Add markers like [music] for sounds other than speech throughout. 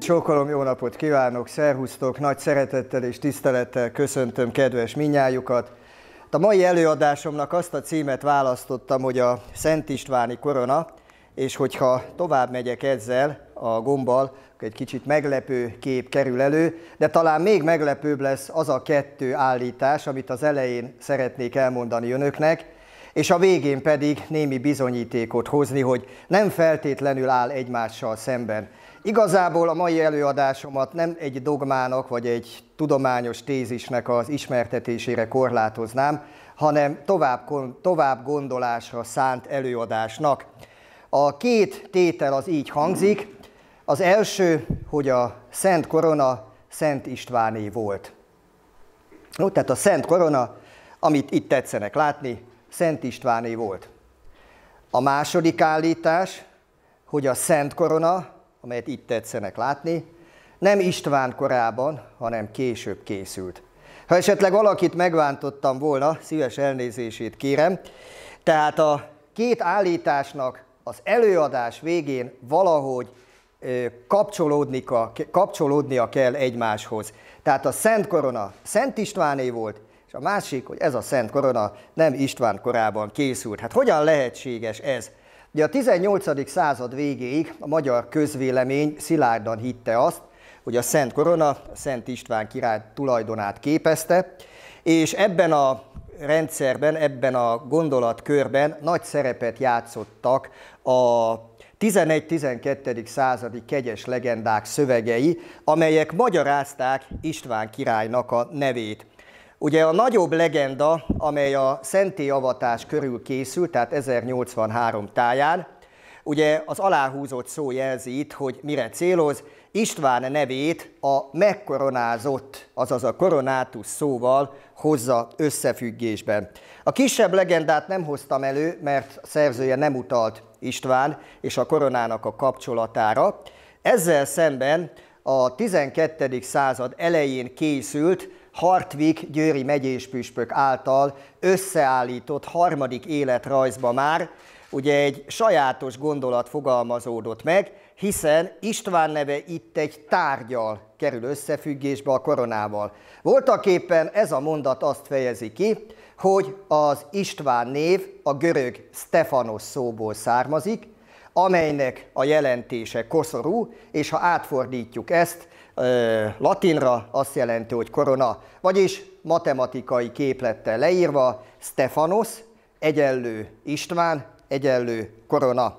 Sókolom, jó napot kívánok, szervusztok, nagy szeretettel és tisztelettel köszöntöm kedves minnyájukat. A mai előadásomnak azt a címet választottam, hogy a Szent Istváni korona, és hogyha tovább megyek ezzel a gombbal, egy kicsit meglepő kép kerül elő, de talán még meglepőbb lesz az a kettő állítás, amit az elején szeretnék elmondani önöknek, és a végén pedig némi bizonyítékot hozni, hogy nem feltétlenül áll egymással szemben. Igazából a mai előadásomat nem egy dogmának vagy egy tudományos tézisnek az ismertetésére korlátoznám, hanem tovább, tovább gondolásra szánt előadásnak. A két tétel az így hangzik. Az első, hogy a Szent Korona Szent Istváné volt. No, tehát a Szent Korona, amit itt tetszenek látni, Szent Istváné volt. A második állítás, hogy a Szent Korona, amelyet itt tetszenek látni, nem István korában, hanem később készült. Ha esetleg valakit megvántottam volna, szíves elnézését kérem. Tehát a két állításnak az előadás végén valahogy kapcsolódnia, kell egymáshoz. Tehát a Szent Korona Szent Istváné volt, és a másik, hogy ez a Szent Korona nem István korában készült. Hát hogyan lehetséges ez? Ugye a 18. század végéig a magyar közvélemény szilárdan hitte azt, hogy a Szent Korona a Szent István király tulajdonát képezte, és ebben a rendszerben, ebben a gondolatkörben nagy szerepet játszottak a 11-12. századi kegyes legendák szövegei, amelyek magyarázták István királynak a nevét. Ugye a nagyobb legenda, amely a szentélyavatás körül készült, tehát 1083 táján, ugye az aláhúzott szó jelzi itt, hogy mire céloz, István nevét a megkoronázott, azaz a koronátus szóval hozza összefüggésben. A kisebb legendát nem hoztam elő, mert a szerzője nem utalt István és a koronának a kapcsolatára. Ezzel szemben a 12. század elején készült Hartvik győri megyéspüspök által összeállított harmadik életrajzba már ugye egy sajátos gondolat fogalmazódott meg, hiszen István neve itt egy tárgyal kerül összefüggésbe a koronával. Voltak éppen ez a mondat azt fejezi ki, hogy az István név a görög Stefanos szóból származik, amelynek a jelentése koszorú, és ha átfordítjuk ezt latinra, azt jelenti, hogy korona, vagyis matematikai képlettel leírva, Stefanos egyenlő István, egyenlő korona.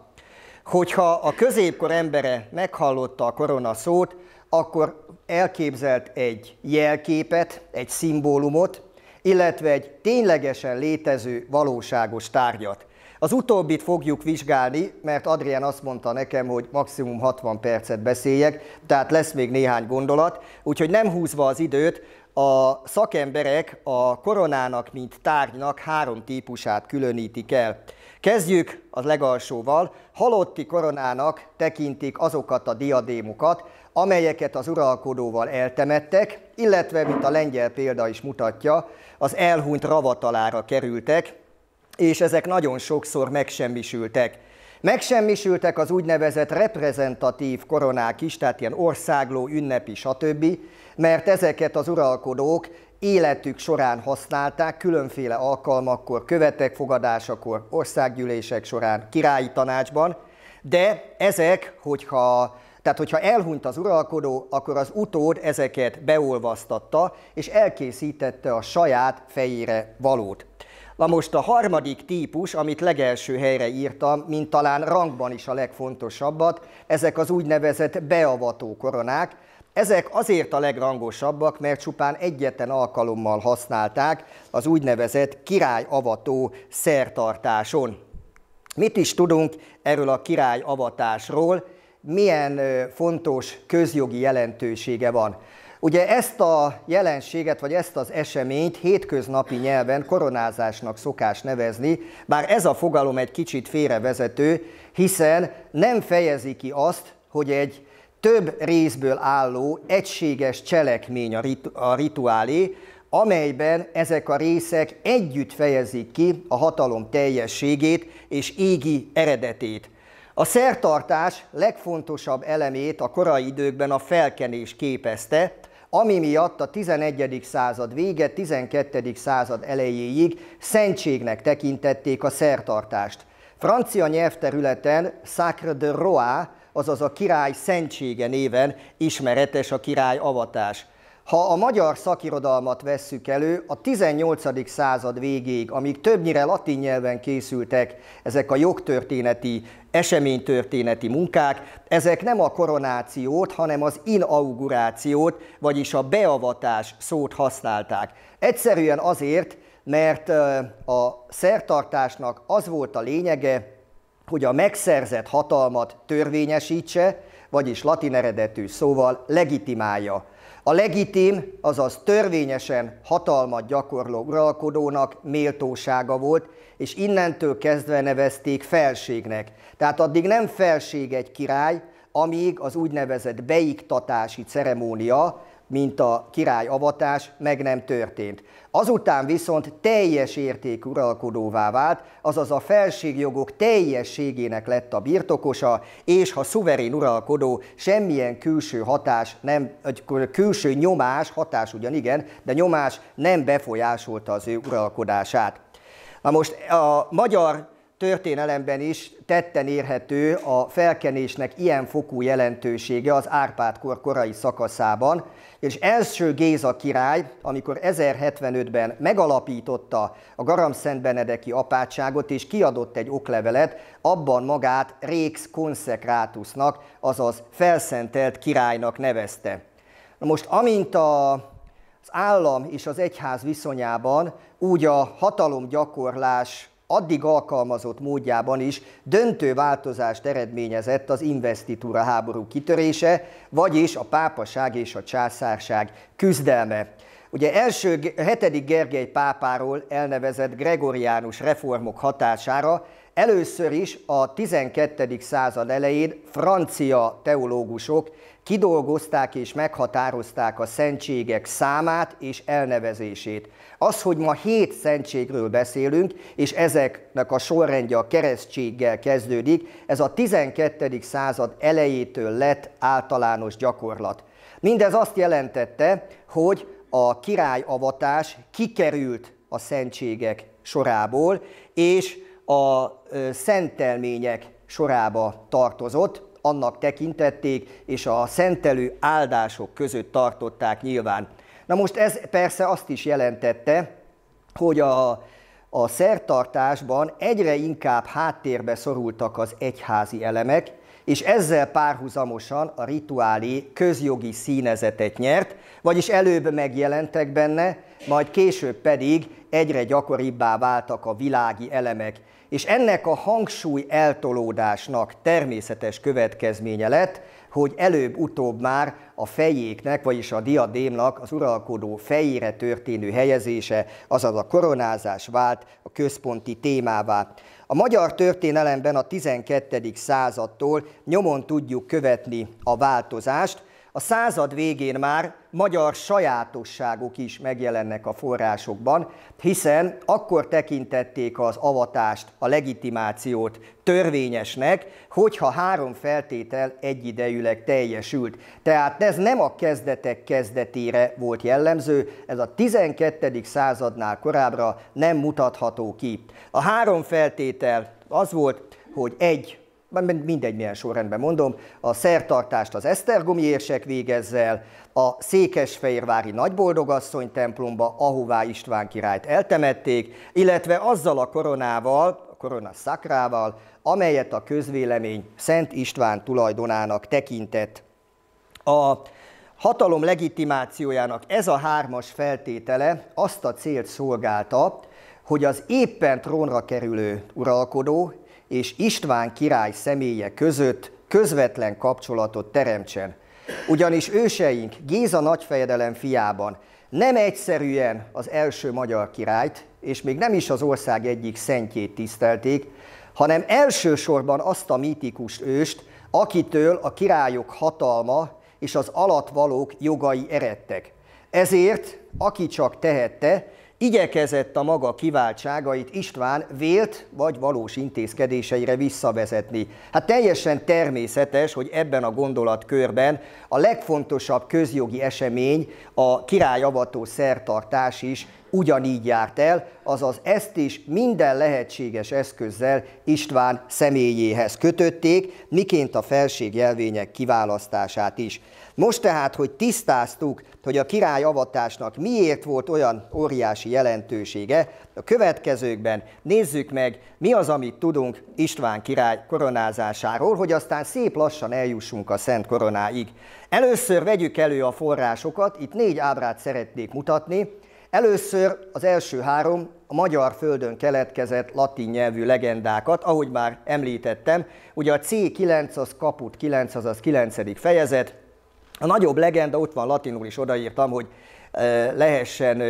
Hogyha a középkor embere meghallotta a korona szót, akkor elképzelt egy jelképet, egy szimbólumot, illetve egy ténylegesen létező valóságos tárgyat. Az utóbbit fogjuk vizsgálni, mert Adrián azt mondta nekem, hogy maximum 60 percet beszéljek, tehát lesz még néhány gondolat, úgyhogy nem húzva az időt, a szakemberek a koronának, mint tárgynak három típusát különítik el. Kezdjük az legalsóval. Halotti koronának tekintik azokat a diadémukat, amelyeket az uralkodóval eltemettek, illetve, mint a lengyel példa is mutatja, az elhunyt ravatalára kerültek, és ezek nagyon sokszor megsemmisültek. Megsemmisültek az úgynevezett reprezentatív koronák is, tehát ilyen országló, ünnepi, stb., mert ezeket az uralkodók életük során használták, különféle alkalmakkor, követek fogadásakor, országgyűlések során, királyi tanácsban, de ezek, hogyha tehát, hogyha elhunyt az uralkodó, akkor az utód ezeket beolvasztatta, és elkészítette a saját fejére valót. Na most a harmadik típus, amit legelső helyre írtam, mint talán rangban is a legfontosabbat, ezek az úgynevezett beavató koronák, ezek azért a legrangosabbak, mert csupán egyetlen alkalommal használták az úgynevezett királyavató szertartáson. Mit is tudunk erről a királyavatásról, milyen fontos közjogi jelentősége van? Ugye ezt a jelenséget, vagy ezt az eseményt hétköznapi nyelven koronázásnak szokás nevezni, bár ez a fogalom egy kicsit félrevezető, hiszen nem fejezi ki azt, hogy egy több részből álló egységes cselekmény a, ritu- a rituálé, amelyben ezek a részek együtt fejezik ki a hatalom teljességét és égi eredetét. A szertartás legfontosabb elemét a korai időkben a felkenés képezte, ami miatt a 11. század vége, 12. század elejéig szentségnek tekintették a szertartást. Francia nyelvterületen Sacre de Roi, azaz a király szentsége néven ismeretes a király avatás. Ha a magyar szakirodalmat vesszük elő, a 18. század végéig, amíg többnyire latin nyelven készültek ezek a jogtörténeti, eseménytörténeti munkák, ezek nem a koronációt, hanem az inaugurációt, vagyis a beavatás szót használták. Egyszerűen azért, mert a szertartásnak az volt a lényege, hogy a megszerzett hatalmat törvényesítse, vagyis latin eredetű szóval legitimálja. A legitim, azaz törvényesen hatalmat gyakorló uralkodónak méltósága volt, és innentől kezdve nevezték felségnek. Tehát addig nem felség egy király, amíg az úgynevezett beiktatási ceremónia, mint a király avatás meg nem történt. Azután viszont teljes értékű uralkodóvá vált, azaz a felségjogok teljességének lett a birtokosa, és ha szuverén uralkodó semmilyen külső hatás, nem, külső nyomás, hatás ugyan igen, de nyomás nem befolyásolta az ő uralkodását. Na most a magyar történelemben is tetten érhető a felkenésnek ilyen fokú jelentősége az Árpád-kor korai szakaszában, és első Géza király, amikor 1075-ben megalapította a Garam-Szent Benedeki apátságot, és kiadott egy oklevelet, abban magát Rex Consecratusnak, azaz felszentelt királynak nevezte. Na most, amint a, az állam és az egyház viszonyában, úgy a hatalomgyakorlás addig alkalmazott módjában is döntő változást eredményezett az investitúra háború kitörése, vagyis a pápaság és a császárság küzdelme. Ugye első 7. Gergely pápáról elnevezett gregoriánus reformok hatására először is a 12. század elején francia teológusok kidolgozták és meghatározták a szentségek számát és elnevezését. Az, hogy ma hét szentségről beszélünk, és ezeknek a sorrendje a keresztséggel kezdődik, ez a 12. század elejétől lett általános gyakorlat. Mindez azt jelentette, hogy a királyavatás kikerült a szentségek sorából, és a szentelmények sorába tartozott, annak tekintették, és a szentelő áldások között tartották nyilván. Na most ez persze azt is jelentette, hogy a, a szertartásban egyre inkább háttérbe szorultak az egyházi elemek, és ezzel párhuzamosan a rituálé közjogi színezetet nyert, vagyis előbb megjelentek benne, majd később pedig egyre gyakoribbá váltak a világi elemek. És ennek a hangsúly eltolódásnak természetes következménye lett, hogy előbb-utóbb már a fejéknek, vagyis a diadémnak az uralkodó fejére történő helyezése, azaz a koronázás vált a központi témává. A magyar történelemben a 12. századtól nyomon tudjuk követni a változást, a század végén már magyar sajátosságok is megjelennek a forrásokban, hiszen akkor tekintették az avatást, a legitimációt törvényesnek, hogyha három feltétel egyidejűleg teljesült. Tehát ez nem a kezdetek kezdetére volt jellemző, ez a 12. századnál korábbra nem mutatható ki. A három feltétel az volt, hogy egy, mindegy milyen sorrendben mondom, a szertartást az Esztergomi érsek végezzel, a Székesfehérvári Nagyboldogasszony templomba, ahová István királyt eltemették, illetve azzal a koronával, a korona szakrával, amelyet a közvélemény Szent István tulajdonának tekintett. A hatalom legitimációjának ez a hármas feltétele azt a célt szolgálta, hogy az éppen trónra kerülő uralkodó és István király személye között közvetlen kapcsolatot teremtsen. Ugyanis őseink Géza nagyfejedelem fiában nem egyszerűen az első magyar királyt, és még nem is az ország egyik szentjét tisztelték, hanem elsősorban azt a mítikus őst, akitől a királyok hatalma és az alattvalók jogai eredtek. Ezért, aki csak tehette, igyekezett a maga kiváltságait István vélt vagy valós intézkedéseire visszavezetni. Hát teljesen természetes, hogy ebben a gondolatkörben a legfontosabb közjogi esemény, a királyavató szertartás is ugyanígy járt el, azaz ezt is minden lehetséges eszközzel István személyéhez kötötték, miként a felségjelvények kiválasztását is. Most tehát, hogy tisztáztuk, hogy a királyavatásnak miért volt olyan óriási jelentősége, a következőkben nézzük meg, mi az, amit tudunk István király koronázásáról, hogy aztán szép lassan eljussunk a Szent Koronáig. Először vegyük elő a forrásokat, itt négy ábrát szeretnék mutatni. Először az első három a magyar földön keletkezett latin nyelvű legendákat, ahogy már említettem, ugye a C9 az kaput 9, azaz 9. fejezet, a nagyobb legenda, ott van latinul is odaírtam, hogy lehessen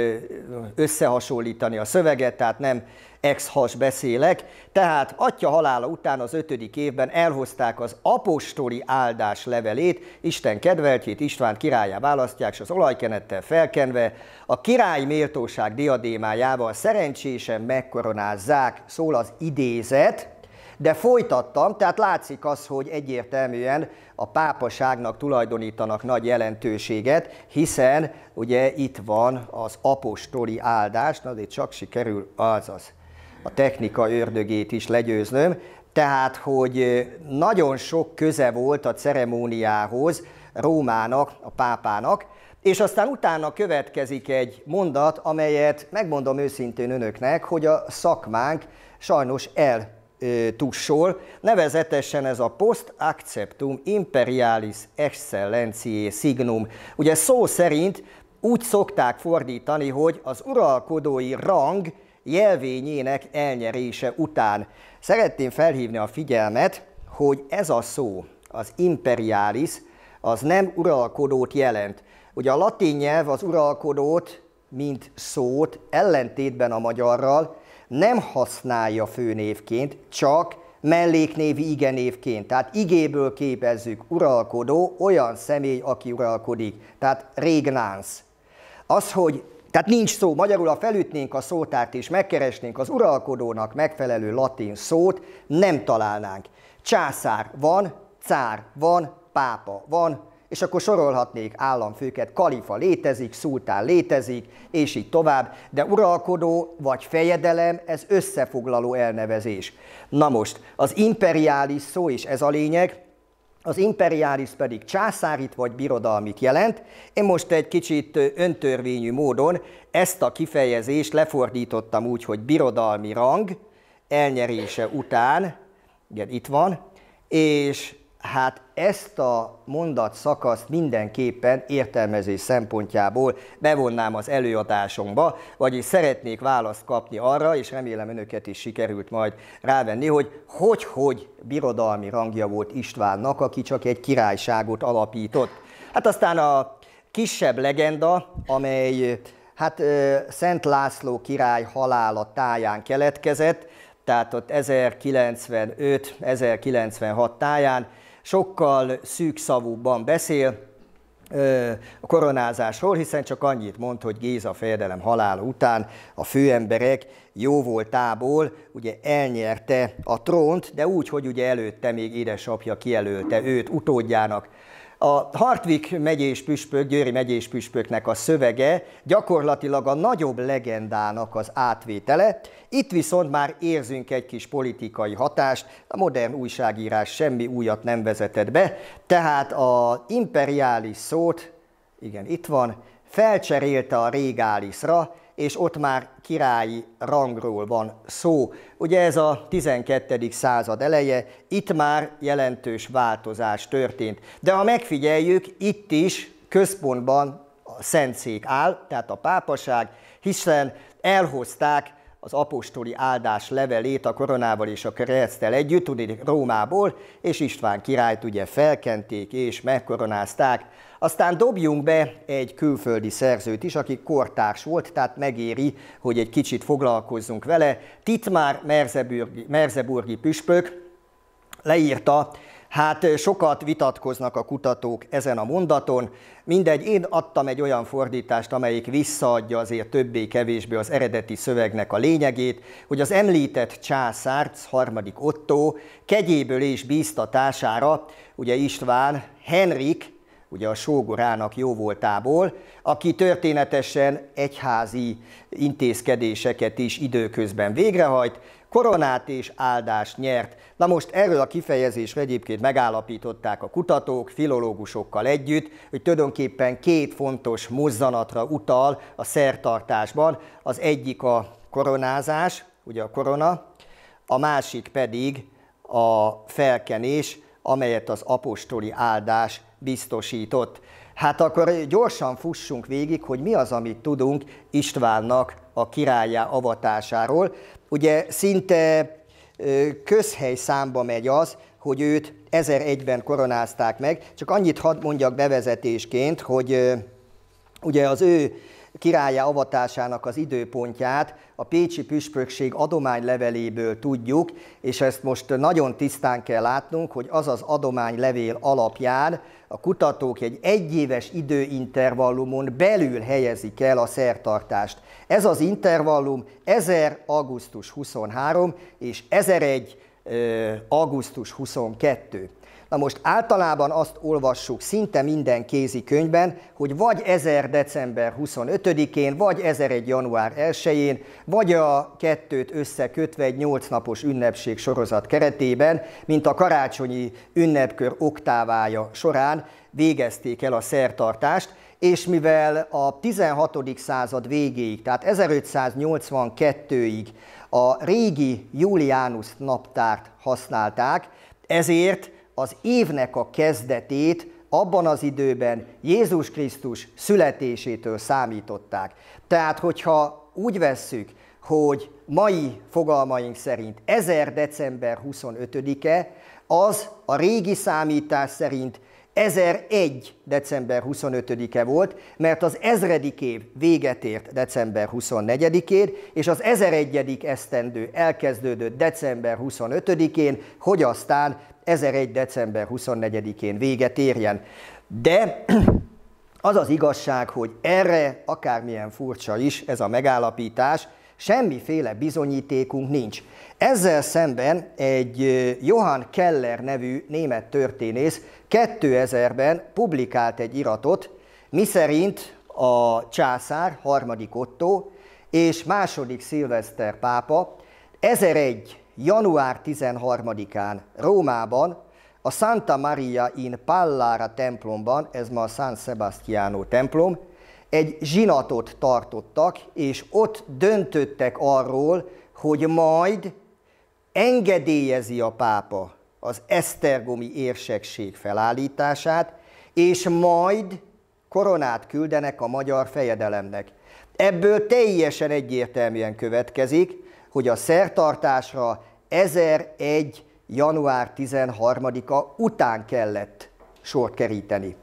összehasonlítani a szöveget, tehát nem ex-has beszélek. Tehát atya halála után az ötödik évben elhozták az apostoli áldás levelét, Isten kedveltjét, István királyá választják, és az olajkenettel felkenve a király méltóság diadémájával szerencsésen megkoronázzák, szól az idézet, de folytattam, tehát látszik az, hogy egyértelműen a pápaságnak tulajdonítanak nagy jelentőséget, hiszen ugye itt van az apostoli áldás, na de csak sikerül az a technika ördögét is legyőznöm, tehát, hogy nagyon sok köze volt a ceremóniához Rómának, a pápának, és aztán utána következik egy mondat, amelyet megmondom őszintén önöknek, hogy a szakmánk sajnos el tussol, nevezetesen ez a post acceptum imperialis excellentiae signum. Ugye szó szerint úgy szokták fordítani, hogy az uralkodói rang jelvényének elnyerése után. Szeretném felhívni a figyelmet, hogy ez a szó, az imperialis, az nem uralkodót jelent. Ugye a latin nyelv az uralkodót, mint szót, ellentétben a magyarral, nem használja főnévként, csak melléknévi igenévként. Tehát igéből képezzük uralkodó, olyan személy, aki uralkodik. Tehát régnánsz. Az, hogy tehát nincs szó, magyarul ha felütnénk a szótárt és megkeresnénk az uralkodónak megfelelő latin szót, nem találnánk. Császár van, cár van, pápa van, és akkor sorolhatnék államfőket, kalifa létezik, szultán létezik, és így tovább, de uralkodó vagy fejedelem, ez összefoglaló elnevezés. Na most, az imperiális szó is ez a lényeg, az imperiális pedig császárit vagy birodalmit jelent. Én most egy kicsit öntörvényű módon ezt a kifejezést lefordítottam úgy, hogy birodalmi rang elnyerése után, igen, itt van, és Hát ezt a mondat szakaszt mindenképpen értelmezés szempontjából bevonnám az előadásomba, vagyis szeretnék választ kapni arra, és remélem önöket is sikerült majd rávenni, hogy hogy-hogy birodalmi rangja volt Istvánnak, aki csak egy királyságot alapított. Hát aztán a kisebb legenda, amely hát Szent László király halála táján keletkezett, tehát ott 1095-1096 táján, sokkal szűkszavúbban beszél a koronázásról, hiszen csak annyit mond, hogy Géza fejedelem halála után a főemberek jó voltából ugye elnyerte a trónt, de úgy, hogy ugye előtte még édesapja kijelölte őt utódjának. A Hartwig megyés püspök, Győri megyés püspöknek a szövege gyakorlatilag a nagyobb legendának az átvétele. Itt viszont már érzünk egy kis politikai hatást, a modern újságírás semmi újat nem vezetett be, tehát a imperiális szót, igen, itt van, felcserélte a régálisra, és ott már királyi rangról van szó. Ugye ez a 12. század eleje, itt már jelentős változás történt. De ha megfigyeljük, itt is központban a Szentszék áll, tehát a pápaság, hiszen elhozták az apostoli áldás levelét a koronával és a keresztel együtt, tudni Rómából, és István királyt ugye felkenték és megkoronázták. Aztán dobjunk be egy külföldi szerzőt is, aki kortárs volt, tehát megéri, hogy egy kicsit foglalkozzunk vele. Titmár Merzeburgi, Merzeburgi püspök leírta Hát sokat vitatkoznak a kutatók ezen a mondaton. Mindegy, én adtam egy olyan fordítást, amelyik visszaadja azért többé-kevésbé az eredeti szövegnek a lényegét, hogy az említett császár, harmadik Otto, kegyéből és bíztatására, ugye István, Henrik, ugye a sógorának jó voltából, aki történetesen egyházi intézkedéseket is időközben végrehajt, koronát és áldást nyert. Na most erről a kifejezésre egyébként megállapították a kutatók, filológusokkal együtt, hogy tulajdonképpen két fontos mozzanatra utal a szertartásban. Az egyik a koronázás, ugye a korona, a másik pedig a felkenés, amelyet az apostoli áldás biztosított. Hát akkor gyorsan fussunk végig, hogy mi az, amit tudunk Istvánnak a királyá avatásáról. Ugye szinte közhely számba megy az, hogy őt 1001-ben koronázták meg. Csak annyit hadd mondjak bevezetésként, hogy ugye az ő királyá avatásának az időpontját a Pécsi Püspökség adományleveléből tudjuk, és ezt most nagyon tisztán kell látnunk, hogy az az adománylevél alapján a kutatók egy egyéves időintervallumon belül helyezik el a szertartást. Ez az intervallum 1000 augusztus 23 és 1001 augusztus 22. Na most általában azt olvassuk szinte minden kézi könyvben, hogy vagy 1000 december 25-én, vagy 1001 január 1-én, vagy a kettőt összekötve egy 8 napos ünnepség sorozat keretében, mint a karácsonyi ünnepkör oktávája során végezték el a szertartást, és mivel a 16. század végéig, tehát 1582-ig a régi Julianus naptárt használták, ezért az évnek a kezdetét abban az időben Jézus Krisztus születésétől számították. Tehát, hogyha úgy vesszük, hogy mai fogalmaink szerint 1000 december 25-e, az a régi számítás szerint 1001. december 25-e volt, mert az ezredik év véget ért december 24-én, és az 1001. esztendő elkezdődött december 25-én, hogy aztán 1001. december 24-én véget érjen. De [clears throat] az az igazság, hogy erre akármilyen furcsa is ez a megállapítás, semmiféle bizonyítékunk nincs. Ezzel szemben egy Johann Keller nevű német történész 2000-ben publikált egy iratot, miszerint a császár, harmadik Otto, és második Szilveszter pápa 1001 január 13-án Rómában a Santa Maria in Pallara templomban, ez ma a San Sebastiano templom, egy zsinatot tartottak, és ott döntöttek arról, hogy majd engedélyezi a pápa az esztergomi érsekség felállítását, és majd koronát küldenek a magyar fejedelemnek. Ebből teljesen egyértelműen következik, hogy a szertartásra 1001. január 13-a után kellett sort keríteni.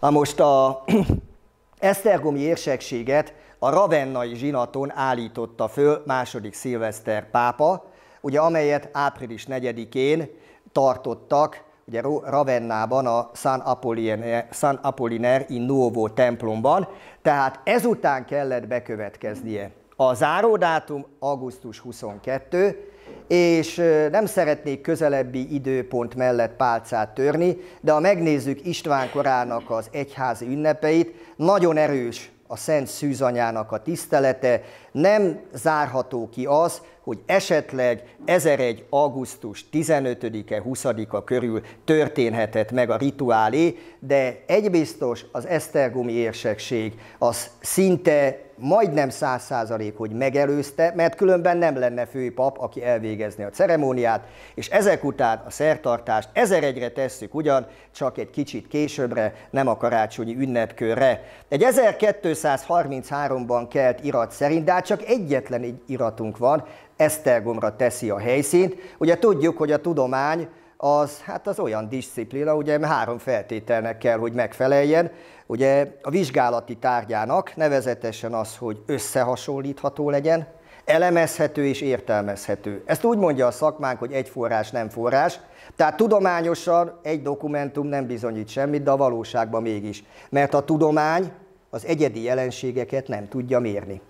Na most a [clears throat] Esztergomi érsekséget a ravennai zsinaton állította föl második szilveszter pápa, ugye amelyet április 4-én tartottak ugye Ravennában a San Apollinaire, San Apollinaire in Nuovo templomban, tehát ezután kellett bekövetkeznie. A záródátum augusztus 22, és nem szeretnék közelebbi időpont mellett pálcát törni, de ha megnézzük István korának az egyházi ünnepeit, nagyon erős a Szent Szűzanyának a tisztelete, nem zárható ki az, hogy esetleg 1001. augusztus 15-e, 20-a körül történhetett meg a rituálé, de egy biztos, az esztergomi érsekség az szinte majdnem száz százalék, hogy megelőzte, mert különben nem lenne főpap, aki elvégezni a ceremóniát, és ezek után a szertartást 1001-re tesszük ugyan, csak egy kicsit későbbre, nem a karácsonyi ünnepkörre. Egy 1233-ban kelt irat szerint, de hát csak egyetlen egy iratunk van, Esztergomra teszi a helyszínt. Ugye tudjuk, hogy a tudomány az, hát az olyan disziplína, ugye három feltételnek kell, hogy megfeleljen. Ugye a vizsgálati tárgyának nevezetesen az, hogy összehasonlítható legyen, elemezhető és értelmezhető. Ezt úgy mondja a szakmánk, hogy egy forrás nem forrás, tehát tudományosan egy dokumentum nem bizonyít semmit, de a valóságban mégis. Mert a tudomány az egyedi jelenségeket nem tudja mérni.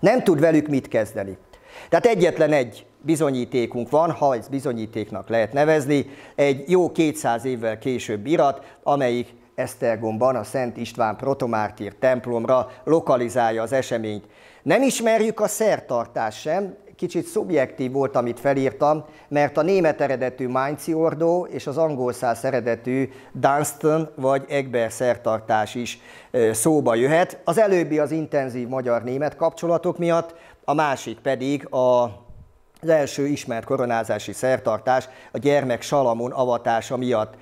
Nem tud velük mit kezdeni. Tehát egyetlen egy bizonyítékunk van, ha ez bizonyítéknak lehet nevezni, egy jó 200 évvel később irat, amelyik Esztergomban a Szent István protomártír templomra lokalizálja az eseményt. Nem ismerjük a szertartás sem, kicsit szubjektív volt, amit felírtam, mert a német eredetű Mainzi Ordo és az angol száz eredetű Dunstan vagy Egber szertartás is szóba jöhet. Az előbbi az intenzív magyar-német kapcsolatok miatt, a másik pedig a az első ismert koronázási szertartás a gyermek Salamon avatása miatt.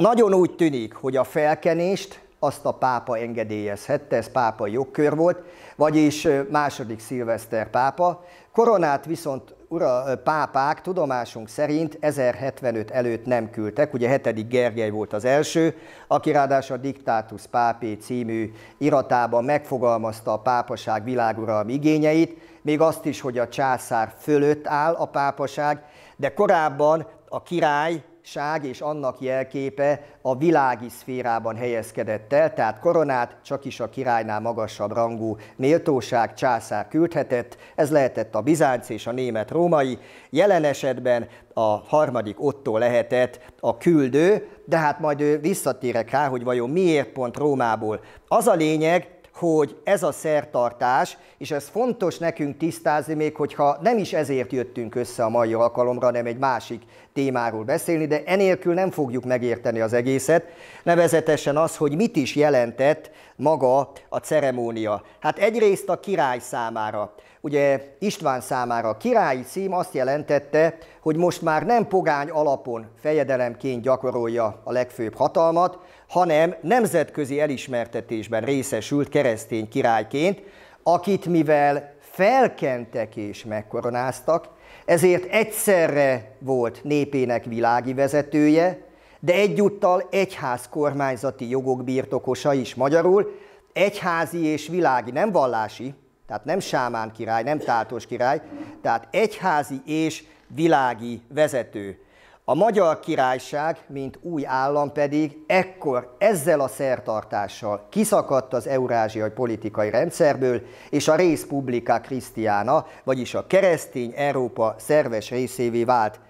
Nagyon úgy tűnik, hogy a felkenést azt a pápa engedélyezhette, ez pápa jogkör volt, vagyis második szilveszter pápa. Koronát viszont ura, pápák tudomásunk szerint 1075 előtt nem küldtek, ugye 7. Gergely volt az első, aki ráadásul a Dictatus Pápé című iratában megfogalmazta a pápaság világuralmi igényeit, még azt is, hogy a császár fölött áll a pápaság, de korábban a király ság és annak jelképe a világi szférában helyezkedett el, tehát koronát csak is a királynál magasabb rangú méltóság császár küldhetett, ez lehetett a bizánc és a német római, jelen esetben a harmadik Otto lehetett a küldő, de hát majd visszatérek rá, hogy vajon miért pont Rómából. Az a lényeg, hogy ez a szertartás, és ez fontos nekünk tisztázni, még hogyha nem is ezért jöttünk össze a mai alkalomra, hanem egy másik témáról beszélni, de enélkül nem fogjuk megérteni az egészet, nevezetesen az, hogy mit is jelentett maga a ceremónia. Hát egyrészt a király számára, ugye István számára a királyi cím azt jelentette, hogy most már nem pogány alapon fejedelemként gyakorolja a legfőbb hatalmat, hanem nemzetközi elismertetésben részesült keresztény királyként, akit mivel felkentek és megkoronáztak, ezért egyszerre volt népének világi vezetője, de egyúttal egyház kormányzati jogok birtokosa is magyarul, egyházi és világi, nem vallási, tehát nem sámán király, nem táltos király, tehát egyházi és világi vezető. A magyar királyság, mint új állam pedig ekkor ezzel a szertartással kiszakadt az eurázsiai politikai rendszerből, és a Res Publica Christiana, vagyis a keresztény Európa szerves részévé vált.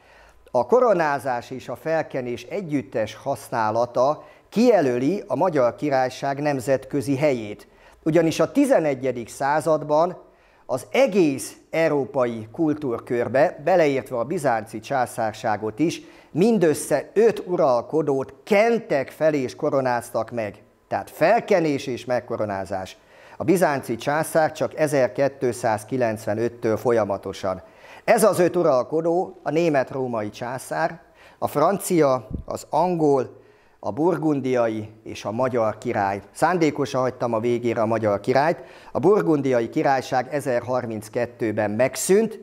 A koronázás és a felkenés együttes használata kijelöli a magyar királyság nemzetközi helyét. Ugyanis a 11. században az egész európai kultúrkörbe, beleértve a bizánci császárságot is, mindössze öt uralkodót kentek fel és koronáztak meg. Tehát felkenés és megkoronázás. A bizánci császár csak 1295-től folyamatosan. Ez az öt uralkodó, a német-római császár, a francia, az angol, a burgundiai és a magyar király. Szándékosan hagytam a végére a magyar királyt. A burgundiai királyság 1032-ben megszűnt,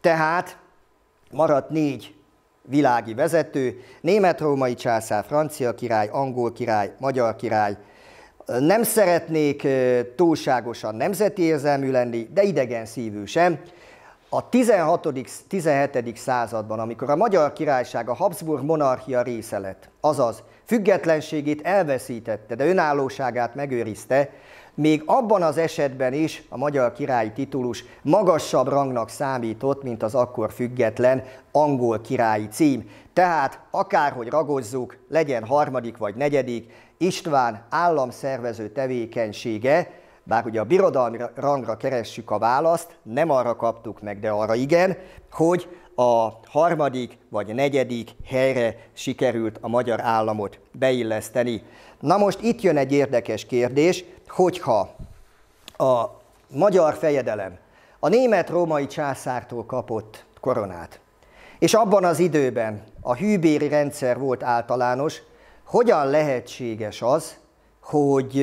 tehát maradt négy világi vezető, német-római császár, francia király, angol király, magyar király. Nem szeretnék túlságosan nemzeti érzelmű lenni, de idegen szívű sem. A 16.-17. században, amikor a magyar királyság a Habsburg monarchia része lett, azaz függetlenségét elveszítette, de önállóságát megőrizte, még abban az esetben is a magyar királyi titulus magasabb rangnak számított, mint az akkor független angol királyi cím. Tehát akárhogy ragozzuk, legyen harmadik vagy negyedik, István államszervező tevékenysége, bár ugye a birodalmi rangra keressük a választ, nem arra kaptuk meg, de arra igen, hogy a harmadik vagy negyedik helyre sikerült a magyar államot beilleszteni. Na most itt jön egy érdekes kérdés, hogyha a magyar fejedelem a német-római császártól kapott koronát, és abban az időben a hűbéri rendszer volt általános, hogyan lehetséges az, hogy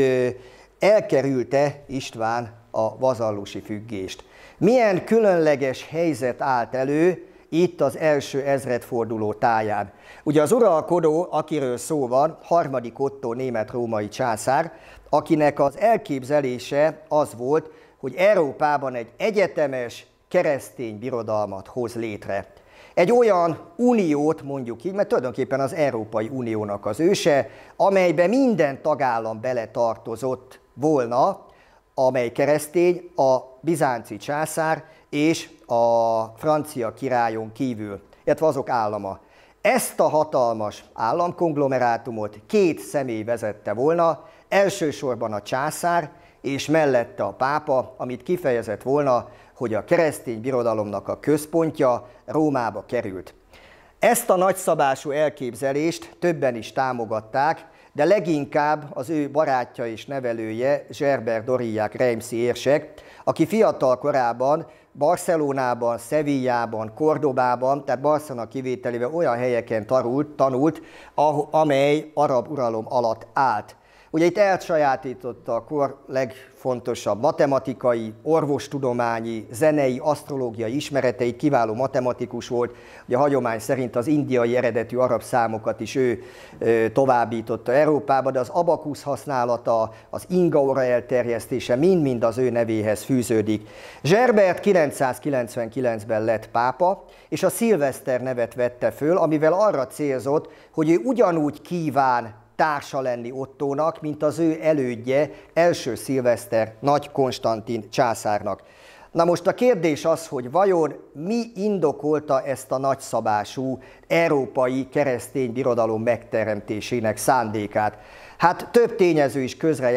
elkerülte István a vazallusi függést? Milyen különleges helyzet állt elő itt az első ezredforduló táján? Ugye az uralkodó, akiről szó van, harmadik Otto német-római császár, akinek az elképzelése az volt, hogy Európában egy egyetemes, keresztény birodalmat hoz létre. Egy olyan uniót mondjuk így, mert tulajdonképpen az Európai Uniónak az őse, amelybe minden tagállam beletartozott volna, amely keresztény, a bizánci császár és a francia királyon kívül, illetve azok állama. Ezt a hatalmas államkonglomerátumot két személy vezette volna, elsősorban a császár, és mellette a pápa, amit kifejezett volna, hogy a keresztény birodalomnak a központja Rómába került. Ezt a nagyszabású elképzelést többen is támogatták, de leginkább az ő barátja és nevelője, Zserber Doriák Reimszi érsek, aki fiatal korában Barcelonában, Sevillában, Kordobában, tehát Barcelona kivételével olyan helyeken tanult, tanult amely arab uralom alatt állt. Ugye itt elsajátította a kor legfontosabb matematikai, orvostudományi, zenei, asztrológiai ismereteit, kiváló matematikus volt. Ugye a hagyomány szerint az indiai eredetű arab számokat is ő továbbította Európába, de az abakusz használata, az ingaura elterjesztése mind-mind az ő nevéhez fűződik. Zserbert 999-ben lett pápa, és a szilveszter nevet vette föl, amivel arra célzott, hogy ő ugyanúgy kíván társa lenni Ottónak, mint az ő elődje, első szilveszter Nagy Konstantin császárnak. Na most a kérdés az, hogy vajon mi indokolta ezt a nagyszabású európai keresztény birodalom megteremtésének szándékát? Hát több tényező is közre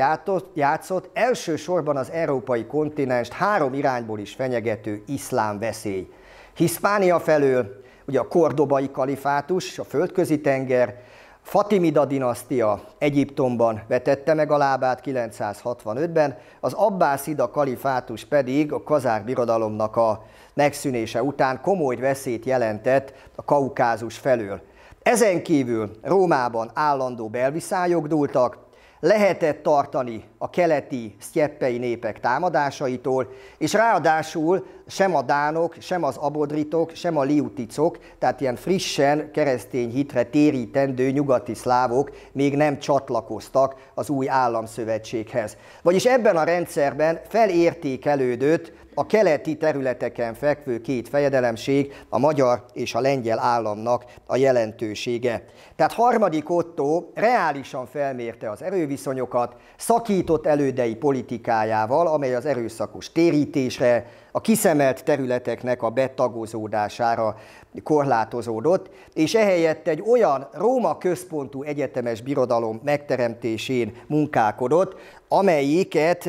játszott, elsősorban az európai kontinenst három irányból is fenyegető iszlám veszély. Hiszpánia felől, ugye a kordobai kalifátus, a földközi tenger, Fatimida dinasztia Egyiptomban vetette meg a lábát 965-ben, az Abbászida kalifátus pedig a kazár birodalomnak a megszűnése után komoly veszélyt jelentett a Kaukázus felől. Ezen kívül Rómában állandó belviszályok dúltak, lehetett tartani a keleti sztyeppei népek támadásaitól, és ráadásul sem a dánok, sem az abodritok, sem a liuticok, tehát ilyen frissen keresztény hitre térítendő nyugati szlávok még nem csatlakoztak az új államszövetséghez. Vagyis ebben a rendszerben felértékelődött a keleti területeken fekvő két fejedelemség, a magyar és a lengyel államnak a jelentősége. Tehát harmadik Otto reálisan felmérte az erőviszonyokat, szakított elődei politikájával, amely az erőszakos térítésre, a kiszemelt területeknek a betagozódására korlátozódott, és ehelyett egy olyan Róma központú egyetemes birodalom megteremtésén munkálkodott, amelyiket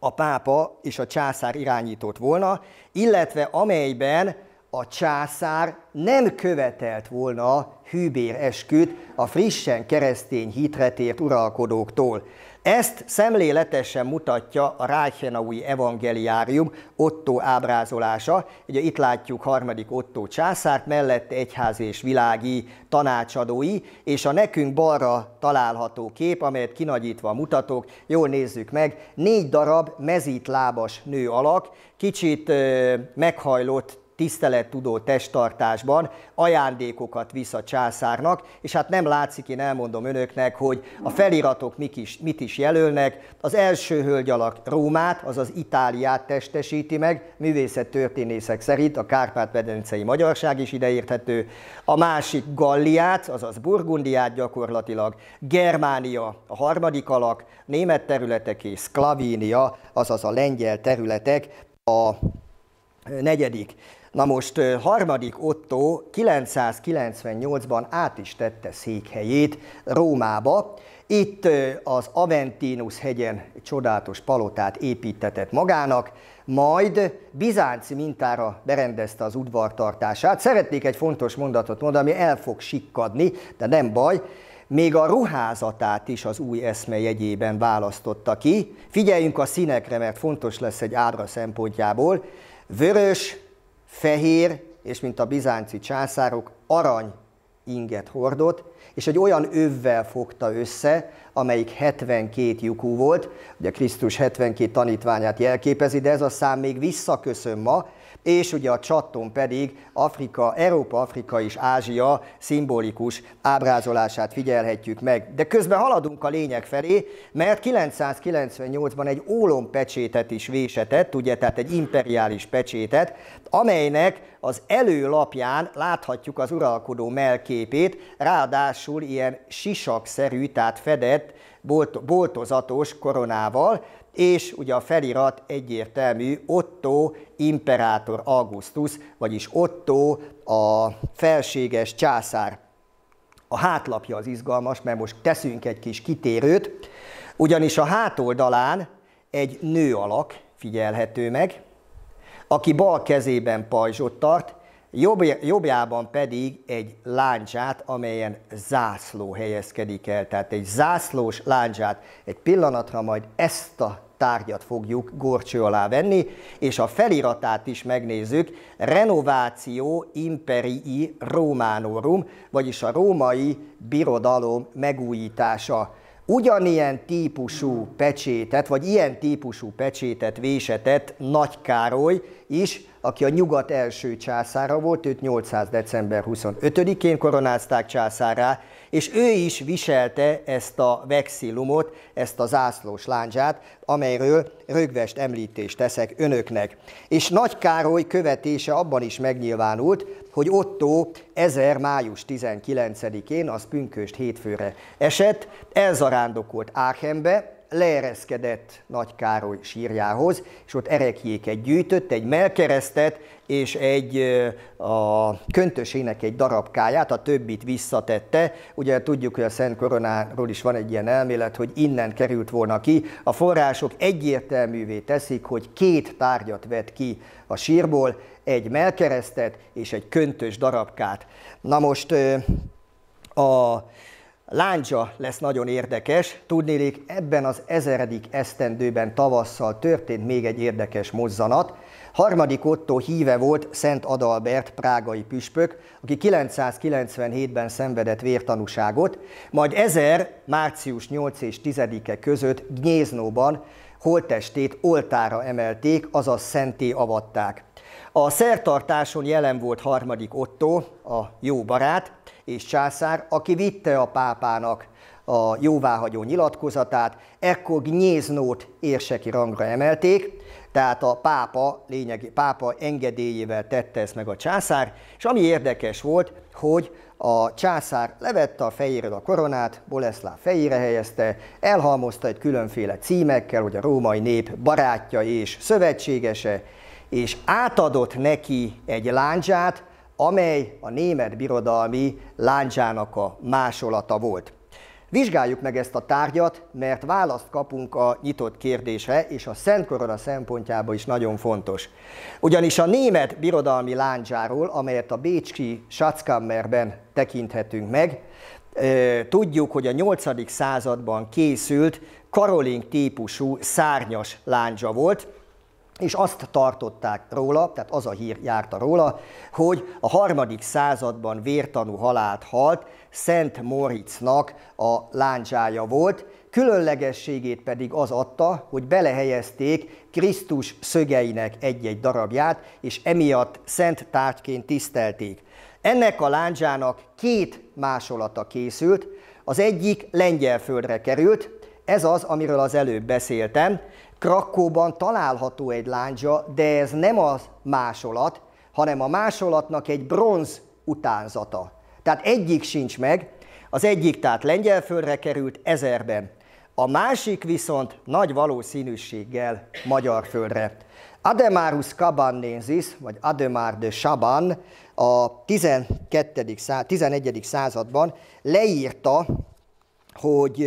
a pápa és a császár irányított volna, illetve amelyben a császár nem követelt volna hűbér esküt a frissen keresztény hitre tért uralkodóktól. Ezt szemléletesen mutatja a Reichenaui evangeliárium Otto ábrázolása. Ugye itt látjuk harmadik Otto császárt, mellette egyház és világi tanácsadói, és a nekünk balra található kép, amelyet kinagyítva mutatok, jól nézzük meg, négy darab mezítlábas nő alak, kicsit meghajlott tisztelettudó testtartásban ajándékokat visz a császárnak, és hát nem látszik, én elmondom önöknek, hogy a feliratok mik is, mit is jelölnek. Az első hölgyalak Rómát, azaz Itáliát testesíti meg, művészettörténészek szerint a Kárpát-medencei magyarság is ideérthető, a másik Galliát, azaz Burgundiát gyakorlatilag, Germánia a harmadik alak, német területek és Szklavínia, azaz a lengyel területek a negyedik. Na most harmadik Otto 998-ban át is tette székhelyét Rómába. Itt az Aventinus hegyen egy csodálatos palotát építetett magának, majd bizánci mintára berendezte az udvartartását. Szeretnék egy fontos mondatot mondani, ami el fog sikkadni, de nem baj. Még a ruházatát is az új eszme jegyében választotta ki. Figyeljünk a színekre, mert fontos lesz egy ábra szempontjából. Vörös, fehér, és mint a bizánci császárok, arany inget hordott, és egy olyan övvel fogta össze, amelyik 72 lyukú volt, ugye Krisztus 72 tanítványát jelképezi, de ez a szám még visszaköszön ma, és ugye a csatton pedig Afrika, Európa, Afrika és Ázsia szimbolikus ábrázolását figyelhetjük meg. De közben haladunk a lényeg felé, mert 998-ban egy pecsétet is vésetett, ugye, tehát egy imperiális pecsétet, amelynek az előlapján láthatjuk az uralkodó melképét, ráadásul ilyen sisakszerű, tehát fedett, bolt, boltozatos koronával, és ugye a felirat egyértelmű Otto imperátor Augustus, vagyis Otto a felséges császár. A hátlapja az izgalmas, mert most teszünk egy kis kitérőt, ugyanis a hátoldalán egy nő alak figyelhető meg, aki bal kezében pajzsot tart, jobb, jobbjában pedig egy láncsát, amelyen zászló helyezkedik el. Tehát egy zászlós láncsát. Egy pillanatra majd ezt a tárgyat fogjuk gorcső alá venni, és a feliratát is megnézzük, Renováció Imperii Romanorum, vagyis a római birodalom megújítása. Ugyanilyen típusú pecsétet, vagy ilyen típusú pecsétet vésetett Nagy Károly is, aki a nyugat első császára volt, őt 800. december 25-én koronázták császárá, és ő is viselte ezt a vexillumot, ezt a zászlós láncsát, amelyről rögvest említést teszek önöknek. És Nagy Károly követése abban is megnyilvánult, hogy Otto 1000. május 19-én, az pünköst hétfőre esett, elzarándokolt Áchenbe, leereszkedett Nagy Károly sírjához, és ott erekjéket gyűjtött, egy melkeresztet és egy a köntösének egy darabkáját, a többit visszatette. Ugye tudjuk, hogy a Szent Koronáról is van egy ilyen elmélet, hogy innen került volna ki. A források egyértelművé teszik, hogy két tárgyat vett ki a sírból, egy melkeresztet és egy köntös darabkát. Na most a Láncsa lesz nagyon érdekes. Tudnélik, ebben az ezeredik esztendőben tavasszal történt még egy érdekes mozzanat. Harmadik Otto híve volt Szent Adalbert, prágai püspök, aki 997-ben szenvedett vértanúságot, majd 1000. március 8 és 10-e között Gnyéznóban holttestét oltára emelték, azaz szenté avatták. A szertartáson jelen volt harmadik Otto, a jó barát, és császár, aki vitte a pápának a jóváhagyó nyilatkozatát, ekkor Gnyéznót érseki rangra emelték, tehát a pápa, lényegi, pápa engedélyével tette ezt meg a császár, és ami érdekes volt, hogy a császár levette a fejéről a koronát, Boleszláv fejére helyezte, elhalmozta egy különféle címekkel, hogy a római nép barátja és szövetségese, és átadott neki egy láncsát, amely a német birodalmi láncsának a másolata volt. Vizsgáljuk meg ezt a tárgyat, mert választ kapunk a nyitott kérdésre, és a Szent Korona szempontjából is nagyon fontos. Ugyanis a német birodalmi láncsáról, amelyet a Bécsi Schatzkammerben tekinthetünk meg, tudjuk, hogy a 8. században készült Karolink típusú szárnyas láncsa volt, és azt tartották róla, tehát az a hír járta róla, hogy a harmadik században vértanú halált halt, Szent Moritznak a láncsája volt, különlegességét pedig az adta, hogy belehelyezték Krisztus szögeinek egy-egy darabját, és emiatt szent tárgyként tisztelték. Ennek a láncsának két másolata készült, az egyik lengyelföldre került, ez az, amiről az előbb beszéltem, Krakóban található egy láncsa, de ez nem az másolat, hanem a másolatnak egy bronz utánzata. Tehát egyik sincs meg, az egyik tehát lengyelföldre került ezerben, a másik viszont nagy valószínűséggel magyar földre. Ademarus Cabannensis, vagy Ademar de Chaban a 12. 11. században leírta, hogy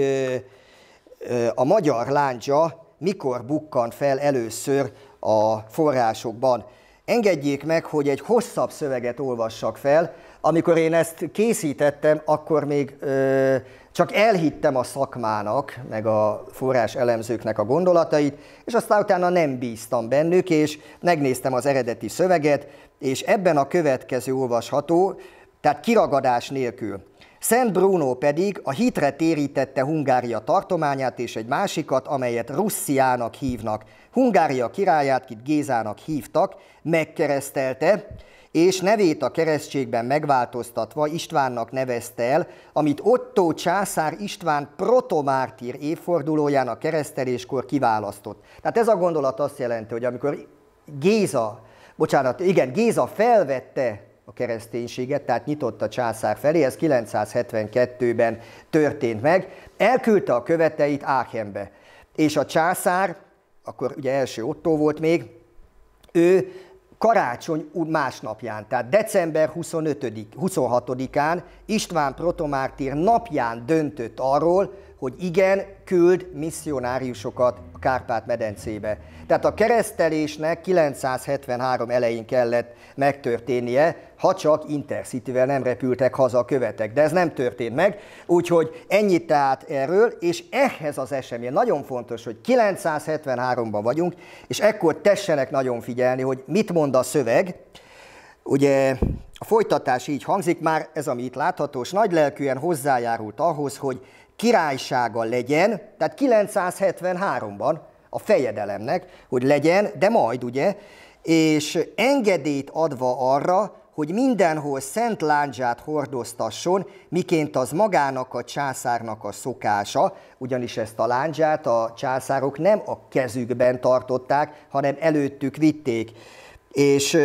a magyar láncsa mikor bukkan fel először a forrásokban. Engedjék meg, hogy egy hosszabb szöveget olvassak fel. Amikor én ezt készítettem, akkor még ö, csak elhittem a szakmának, meg a forrás elemzőknek a gondolatait, és aztán utána nem bíztam bennük, és megnéztem az eredeti szöveget, és ebben a következő olvasható, tehát kiragadás nélkül. Szent Bruno pedig a hitre térítette Hungária tartományát és egy másikat, amelyet Russziának hívnak. Hungária királyát, kit Gézának hívtak, megkeresztelte, és nevét a keresztségben megváltoztatva Istvánnak nevezte el, amit Otto császár István protomártír évfordulójának kereszteléskor kiválasztott. Tehát ez a gondolat azt jelenti, hogy amikor Géza, bocsánat, igen, Géza felvette a kereszténységet, tehát nyitott a császár felé, ez 972-ben történt meg, elküldte a követeit Áchenbe, és a császár, akkor ugye első Otto volt még, ő karácsony másnapján, tehát december 25 26-án István protomártír napján döntött arról, hogy igen, küld misszionáriusokat a Kárpát-medencébe. Tehát a keresztelésnek 973 elején kellett megtörténnie, ha csak Intercityvel nem repültek haza a követek, de ez nem történt meg, úgyhogy ennyit tehát erről, és ehhez az esemény. Nagyon fontos, hogy 973-ban vagyunk, és ekkor tessenek nagyon figyelni, hogy mit mond a szöveg, Ugye a folytatás így hangzik, már ez, ami itt látható, és nagy lelkűen hozzájárult ahhoz, hogy királysága legyen, tehát 973-ban a fejedelemnek, hogy legyen, de majd ugye, és engedélyt adva arra, hogy mindenhol szent láncsát hordoztasson, miként az magának a császárnak a szokása, ugyanis ezt a láncsát a császárok nem a kezükben tartották, hanem előttük vitték. És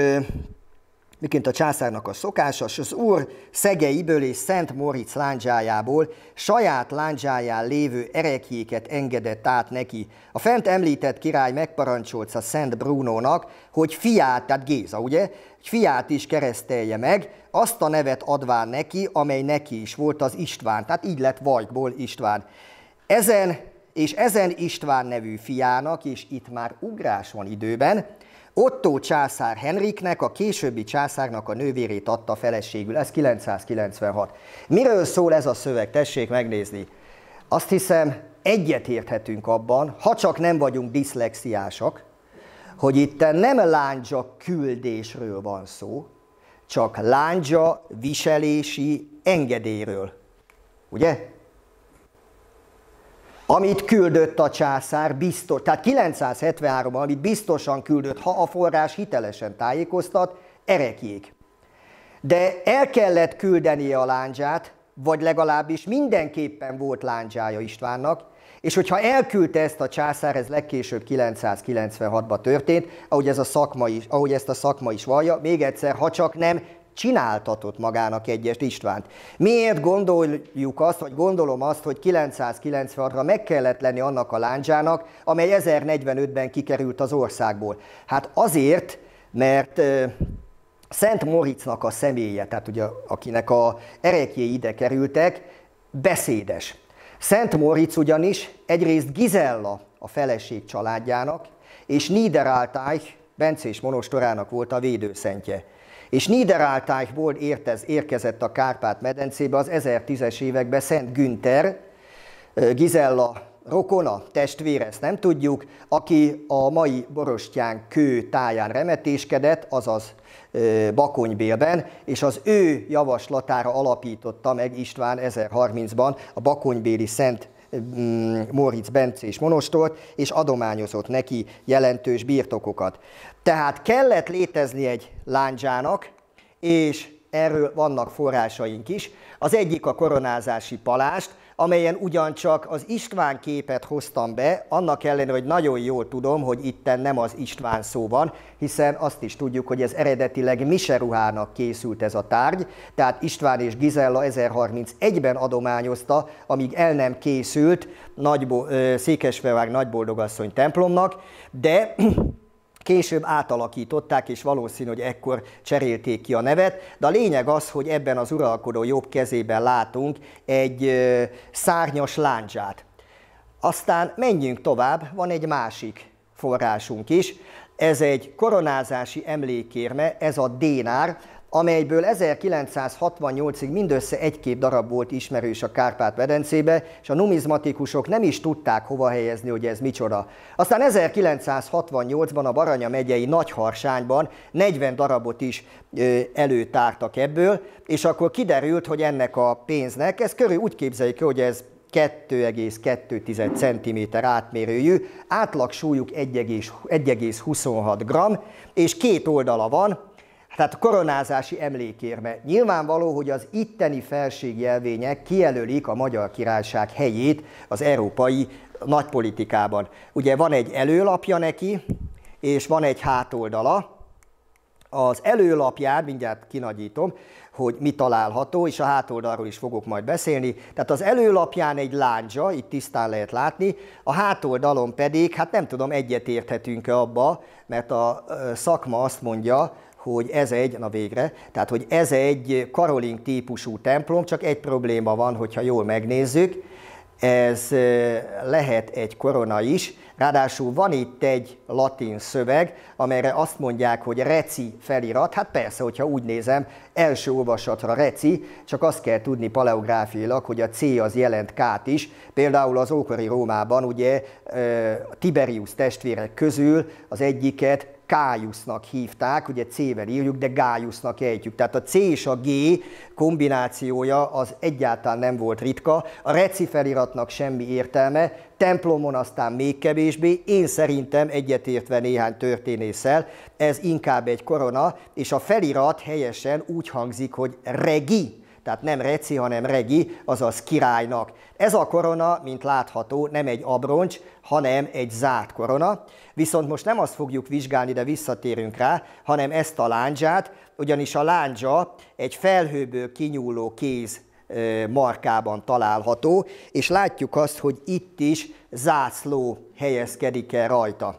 miként a császárnak a szokása, az úr szegeiből és Szent Moritz lándzsájából saját lándzsáján lévő erekjéket engedett át neki. A fent említett király megparancsolt a Szent Brunónak, hogy fiát, tehát Géza, ugye, hogy fiát is keresztelje meg, azt a nevet adván neki, amely neki is volt az István, tehát így lett Vajkból István. Ezen és ezen István nevű fiának, és itt már ugrás van időben, Otto császár Henriknek, a későbbi császárnak a nővérét adta feleségül. Ez 996. Miről szól ez a szöveg? Tessék megnézni. Azt hiszem, egyet érthetünk abban, ha csak nem vagyunk diszlexiásak, hogy itt nem láncsa küldésről van szó, csak láncsa viselési engedélyről. Ugye? Amit küldött a császár biztos, tehát 973 amit biztosan küldött, ha a forrás hitelesen tájékoztat, erekjék. De el kellett küldenie a láncsát, vagy legalábbis mindenképpen volt láncsája Istvánnak, és hogyha elküldte ezt a császár, ez legkésőbb 996-ban történt, ahogy, ez a szakma is, ahogy ezt a szakma is vallja, még egyszer, ha csak nem csináltatott magának egyest Istvánt. Miért gondoljuk azt, vagy gondolom azt, hogy 996-ra meg kellett lenni annak a láncsának, amely 1045-ben kikerült az országból? Hát azért, mert Szent Moritznak a személye, tehát ugye akinek a erekjéi ide kerültek, beszédes. Szent Moritz ugyanis egyrészt Gizella a feleség családjának, és Niederaltáich Bencés monostorának volt a védőszentje és Niederaltájból értez, érkezett a Kárpát-medencébe az 1010-es években Szent Günther, Gizella rokona, testvére, ezt nem tudjuk, aki a mai Borostyán kő táján remetéskedett, azaz Bakonybélben, és az ő javaslatára alapította meg István 1030-ban a Bakonybéli Szent Moritz Bencés monostort, és adományozott neki jelentős birtokokat. Tehát kellett létezni egy láncsának, és erről vannak forrásaink is. Az egyik a koronázási palást, amelyen ugyancsak az István képet hoztam be, annak ellenére, hogy nagyon jól tudom, hogy itten nem az István szó van, hiszen azt is tudjuk, hogy ez eredetileg Miseruhának készült ez a tárgy, tehát István és Gizella 1031-ben adományozta, amíg el nem készült Nagybo- Székesfehérvár Nagyboldogasszony templomnak, de Később átalakították, és valószínű, hogy ekkor cserélték ki a nevet, de a lényeg az, hogy ebben az uralkodó jobb kezében látunk egy szárnyas láncsát. Aztán menjünk tovább, van egy másik forrásunk is, ez egy koronázási emlékérme, ez a dénár, amelyből 1968-ig mindössze egy-két darab volt ismerős a Kárpát-medencébe, és a numizmatikusok nem is tudták hova helyezni, hogy ez micsoda. Aztán 1968-ban a Baranya megyei Nagyharsányban 40 darabot is előtártak ebből, és akkor kiderült, hogy ennek a pénznek, ez körül úgy képzeljük, hogy ez 2,2 cm átmérőjű, átlagsúlyuk 1,26 g, és két oldala van, tehát koronázási emlékérme. Nyilvánvaló, hogy az itteni felségjelvények kijelölik a Magyar Királyság helyét az európai nagypolitikában. Ugye van egy előlapja neki, és van egy hátoldala. Az előlapján, mindjárt kinagyítom, hogy mi található, és a hátoldalról is fogok majd beszélni. Tehát az előlapján egy láncsa, itt tisztán lehet látni, a hátoldalon pedig, hát nem tudom, egyet érthetünk-e abba, mert a szakma azt mondja, hogy ez egy, na végre, tehát hogy ez egy Karolink típusú templom, csak egy probléma van, hogyha jól megnézzük, ez lehet egy korona is, ráadásul van itt egy latin szöveg, amelyre azt mondják, hogy reci felirat, hát persze, hogyha úgy nézem, első olvasatra reci, csak azt kell tudni paleográfiailag, hogy a C az jelent K-t is, például az ókori Rómában ugye Tiberius testvérek közül az egyiket Kájusznak hívták, ugye C-vel írjuk, de Gájusznak ejtjük. Tehát a C és a G kombinációja az egyáltalán nem volt ritka, a reci feliratnak semmi értelme, templomon aztán még kevésbé, én szerintem egyetértve néhány történésszel, ez inkább egy korona, és a felirat helyesen úgy hangzik, hogy regi, tehát nem reci, hanem regi, azaz királynak. Ez a korona, mint látható, nem egy abroncs, hanem egy zárt korona. Viszont most nem azt fogjuk vizsgálni, de visszatérünk rá, hanem ezt a lándzsát, ugyanis a lándzsa egy felhőből kinyúló kéz markában található, és látjuk azt, hogy itt is zászló helyezkedik el rajta.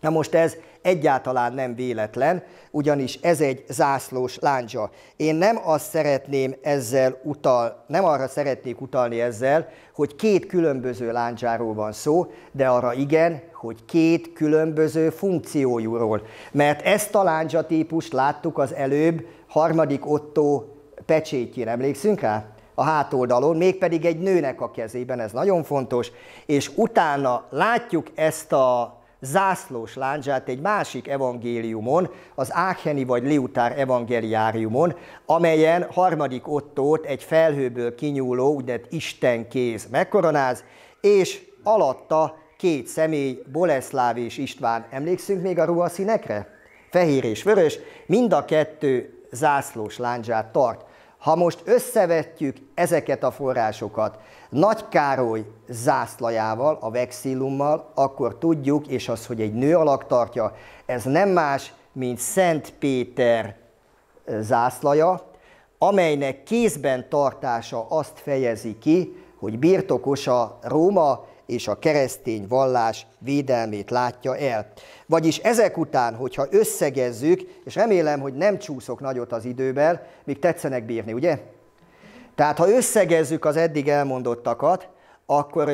Na most ez egyáltalán nem véletlen, ugyanis ez egy zászlós láncsa. Én nem azt szeretném ezzel utal, nem arra szeretnék utalni ezzel, hogy két különböző láncsáról van szó, de arra igen, hogy két különböző funkciójúról. Mert ezt a láncsa típust láttuk az előbb harmadik Otto pecsétjén, emlékszünk rá? a hátoldalon, mégpedig egy nőnek a kezében, ez nagyon fontos, és utána látjuk ezt a zászlós láncsát egy másik evangéliumon, az Ácheni vagy Liutár evangeliáriumon, amelyen harmadik Ottót egy felhőből kinyúló, úgynevezett Isten kéz megkoronáz, és alatta két személy, Boleszláv és István. Emlékszünk még a ruhaszínekre? Fehér és vörös, mind a kettő zászlós láncsát tart. Ha most összevetjük ezeket a forrásokat Nagy Károly zászlajával, a vexillummal, akkor tudjuk, és az, hogy egy nő alak tartja, ez nem más, mint Szent Péter zászlaja, amelynek kézben tartása azt fejezi ki, hogy birtokosa Róma és a keresztény vallás védelmét látja el. Vagyis ezek után, hogyha összegezzük, és remélem, hogy nem csúszok nagyot az időben, még tetszenek bírni, ugye? Tehát ha összegezzük az eddig elmondottakat, akkor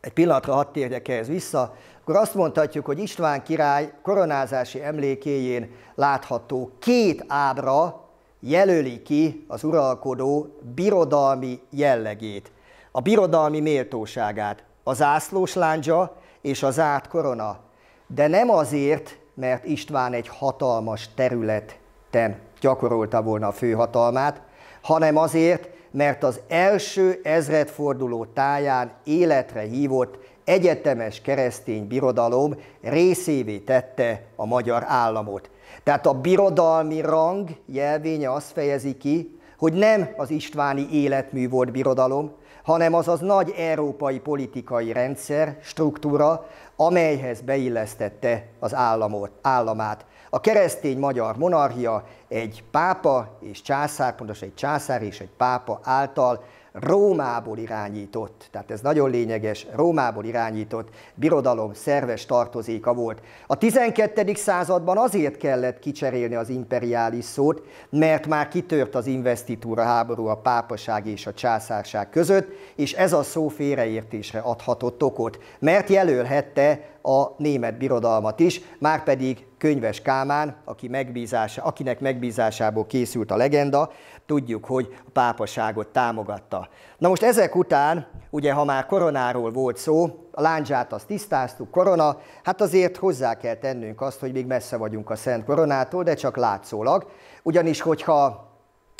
egy pillanatra hadd térjek ehhez vissza, akkor azt mondhatjuk, hogy István király koronázási emlékéjén látható két ábra jelöli ki az uralkodó birodalmi jellegét, a birodalmi méltóságát, az ászlós láncsa és az árt korona de nem azért, mert István egy hatalmas területen gyakorolta volna a főhatalmát, hanem azért, mert az első ezredforduló táján életre hívott egyetemes keresztény birodalom részévé tette a magyar államot. Tehát a birodalmi rang jelvénye azt fejezi ki, hogy nem az istváni életmű volt birodalom, hanem az az nagy európai politikai rendszer, struktúra, amelyhez beillesztette az államot, államát. A keresztény magyar monarchia egy pápa és császár, pontosan egy császár és egy pápa által Rómából irányított, tehát ez nagyon lényeges, Rómából irányított birodalom szerves tartozéka volt. A 12. században azért kellett kicserélni az imperiális szót, mert már kitört az investitúra háború a pápaság és a császárság között, és ez a szó félreértésre adhatott okot, mert jelölhette a német birodalmat is, már pedig Könyves Kámán, aki megbízása, akinek megbízásából készült a legenda, tudjuk, hogy a pápaságot támogatta. Na most ezek után, ugye ha már koronáról volt szó, a láncsát azt tisztáztuk, korona, hát azért hozzá kell tennünk azt, hogy még messze vagyunk a Szent Koronától, de csak látszólag. Ugyanis, hogyha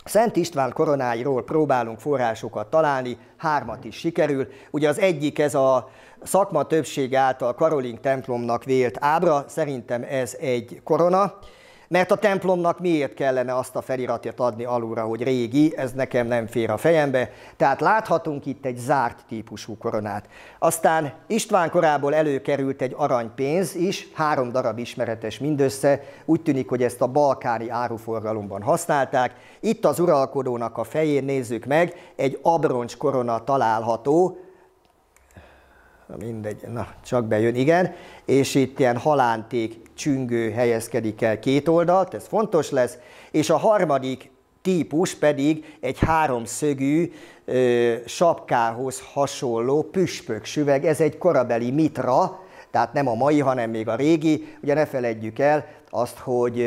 Szent István koronáiról próbálunk forrásokat találni, hármat is sikerül. Ugye az egyik ez a szakma többség által Karolink templomnak vélt ábra, szerintem ez egy korona. Mert a templomnak miért kellene azt a feliratot adni alulra, hogy régi, ez nekem nem fér a fejembe. Tehát láthatunk itt egy zárt típusú koronát. Aztán István korából előkerült egy aranypénz is, három darab ismeretes mindössze. Úgy tűnik, hogy ezt a balkáni áruforgalomban használták. Itt az uralkodónak a fején nézzük meg, egy abroncs korona található, mindegy, na csak bejön, igen, és itt ilyen halánték csüngő helyezkedik el két oldalt, ez fontos lesz, és a harmadik típus pedig egy háromszögű ö, sapkához hasonló püspök süveg, ez egy korabeli mitra, tehát nem a mai, hanem még a régi. Ugye ne feledjük el azt, hogy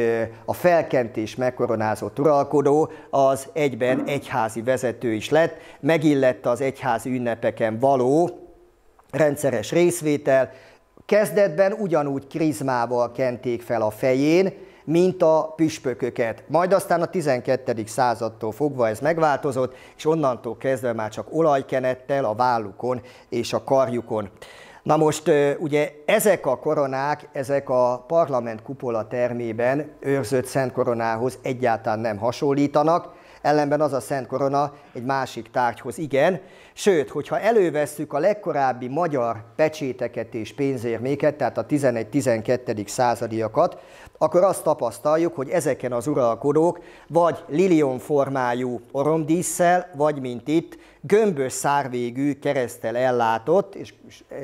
a felkentés megkoronázott uralkodó az egyben egyházi vezető is lett, megillette az egyházi ünnepeken való rendszeres részvétel, Kezdetben ugyanúgy krizmával kenték fel a fején, mint a püspököket. Majd aztán a 12. századtól fogva ez megváltozott, és onnantól kezdve már csak olajkenettel a vállukon és a karjukon. Na most ugye ezek a koronák, ezek a parlament kupola termében őrzött szent koronához egyáltalán nem hasonlítanak, ellenben az a szent korona egy másik tárgyhoz igen, sőt, hogyha elővesszük a legkorábbi magyar pecséteket és pénzérméket, tehát a 11-12. századiakat, akkor azt tapasztaljuk, hogy ezeken az uralkodók vagy lilion formájú oromdísszel, vagy mint itt, gömbös szárvégű keresztel ellátott, és e,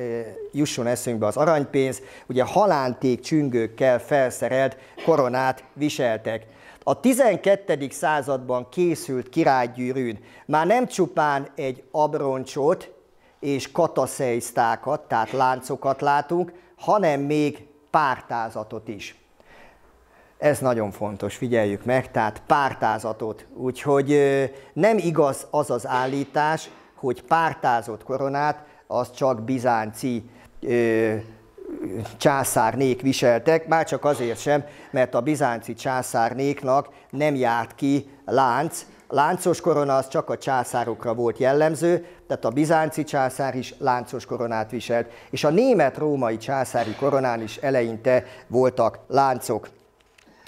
jusson eszünkbe az aranypénz, ugye halánték csüngőkkel felszerelt koronát viseltek. A 12. században készült királygyűrűn már nem csupán egy abroncsot és kataszeisztákat, tehát láncokat látunk, hanem még pártázatot is. Ez nagyon fontos, figyeljük meg, tehát pártázatot. Úgyhogy nem igaz az az állítás, hogy pártázott koronát az csak bizánci császárnék viseltek, már csak azért sem, mert a bizánci császárnéknak nem járt ki lánc, láncos korona az csak a császárokra volt jellemző, tehát a bizánci császár is láncos koronát viselt, és a német-római császári koronán is eleinte voltak láncok.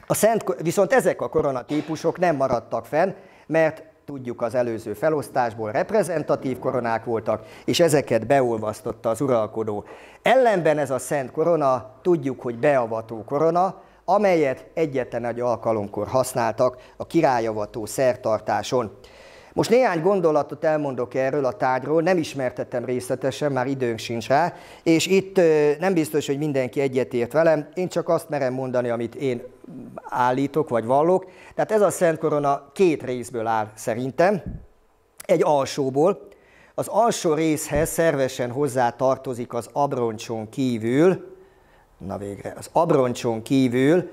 A szent, viszont ezek a koronatípusok nem maradtak fenn, mert tudjuk az előző felosztásból reprezentatív koronák voltak, és ezeket beolvasztotta az uralkodó. Ellenben ez a szent korona, tudjuk, hogy beavató korona, amelyet egyetlen egy alkalomkor használtak a királyavató szertartáson. Most néhány gondolatot elmondok erről a tárgyról, nem ismertettem részletesen, már időnk sincs rá, és itt nem biztos, hogy mindenki egyetért velem, én csak azt merem mondani, amit én állítok vagy vallok. Tehát ez a Szent Korona két részből áll szerintem, egy alsóból. Az alsó részhez szervesen hozzá tartozik az abroncson kívül, na végre, az abroncson kívül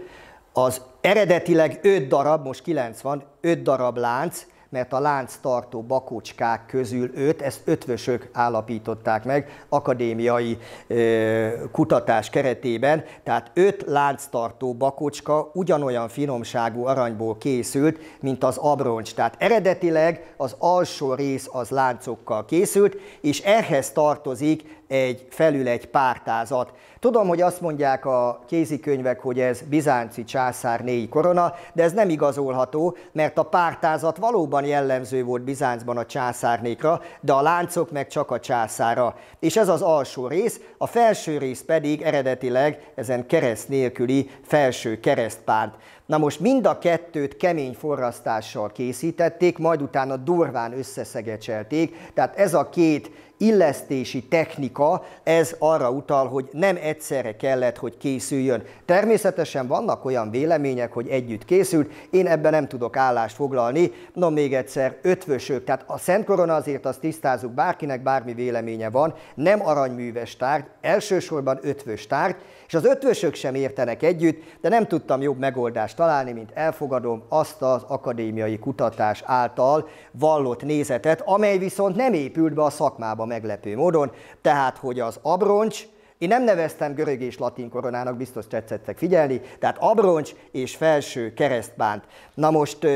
az eredetileg 5 darab, most 9 van, 5 darab lánc, mert a lánctartó bakocskák közül őt, ezt ötvösök állapították meg akadémiai ö, kutatás keretében, tehát öt lánctartó bakocska ugyanolyan finomságú aranyból készült, mint az abroncs. Tehát eredetileg az alsó rész az láncokkal készült, és ehhez tartozik egy felül egy pártázat. Tudom, hogy azt mondják a kézikönyvek, hogy ez bizánci császár négy korona, de ez nem igazolható, mert a pártázat valóban jellemző volt Bizáncban a császárnékra, de a láncok meg csak a császára. És ez az alsó rész, a felső rész pedig eredetileg ezen kereszt nélküli felső keresztpánt. Na most mind a kettőt kemény forrasztással készítették, majd utána durván összeszegecselték, tehát ez a két illesztési technika, ez arra utal, hogy nem egyszerre kellett, hogy készüljön. Természetesen vannak olyan vélemények, hogy együtt készült, én ebben nem tudok állást foglalni. No, még egyszer, ötvösök, tehát a Szent Korona azért azt tisztázunk, bárkinek bármi véleménye van, nem aranyműves tárgy, elsősorban ötvös tárgy, És az ötvösök sem értenek együtt, de nem tudtam jobb megoldást találni, mint elfogadom azt az akadémiai kutatás által vallott nézetet, amely viszont nem épült be a szakmába meglepő módon, tehát hogy az abroncs, én nem neveztem görög és latin koronának, biztos tetszettek figyelni, tehát abroncs és felső keresztbánt. Na most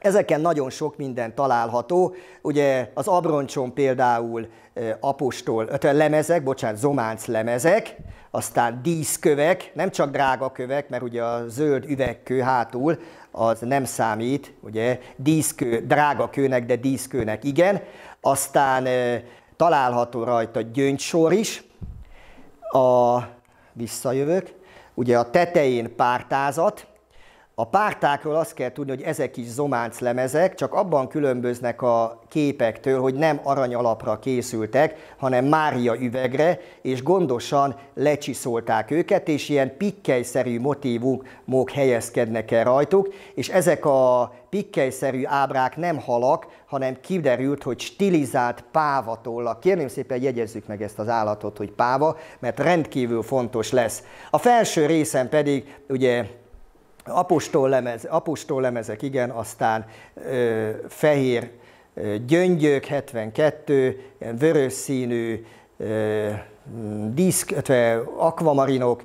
Ezeken nagyon sok minden található. Ugye az abroncson például apostol, lemezek, bocsánat, zománc lemezek, aztán díszkövek, nem csak drága kövek, mert ugye a zöld üvegkő hátul az nem számít, ugye díszkő, drága kőnek, de díszkőnek igen. Aztán található rajta gyöngysor is, a, visszajövök, ugye a tetején pártázat, a pártákról azt kell tudni, hogy ezek is zománc lemezek, csak abban különböznek a képektől, hogy nem aranyalapra készültek, hanem Mária üvegre, és gondosan lecsiszolták őket, és ilyen pikkelyszerű motívumok helyezkednek el rajtuk, és ezek a pikkelyszerű ábrák nem halak, hanem kiderült, hogy stilizált pávatollak. Kérném szépen jegyezzük meg ezt az állatot, hogy páva, mert rendkívül fontos lesz. A felső részen pedig ugye apostollemez, apostollemezek, igen, aztán ö, fehér ö, gyöngyök, 72, ilyen vörös színű ö, diszk, akvamarinok,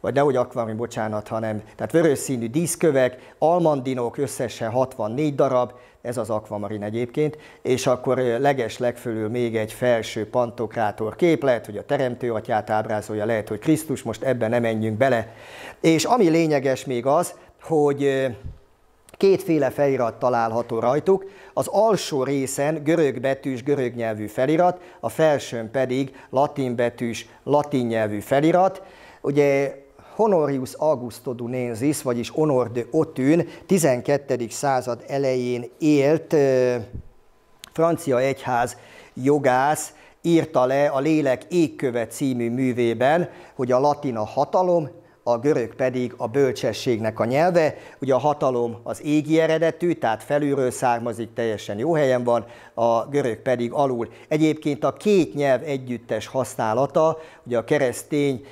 vagy nehogy akvamarin, bocsánat, hanem tehát vörös színű díszkövek, almandinok összesen 64 darab, ez az akvamarin egyébként, és akkor leges legfölül még egy felső pantokrátor kép, lehet, hogy a teremtő atyát ábrázolja, lehet, hogy Krisztus, most ebben nem menjünk bele. És ami lényeges még az, hogy kétféle felirat található rajtuk, az alsó részen görög betűs, görög nyelvű felirat, a felsőn pedig latin betűs, latin nyelvű felirat. Ugye Honorius Augustodunensis, vagyis Honor de Otün 12. század elején élt francia egyház jogász, írta le a Lélek égköve című művében, hogy a latin a hatalom, a görög pedig a bölcsességnek a nyelve. Ugye a hatalom az égi eredetű, tehát felülről származik, teljesen jó helyen van, a görög pedig alul. Egyébként a két nyelv együttes használata, ugye a keresztény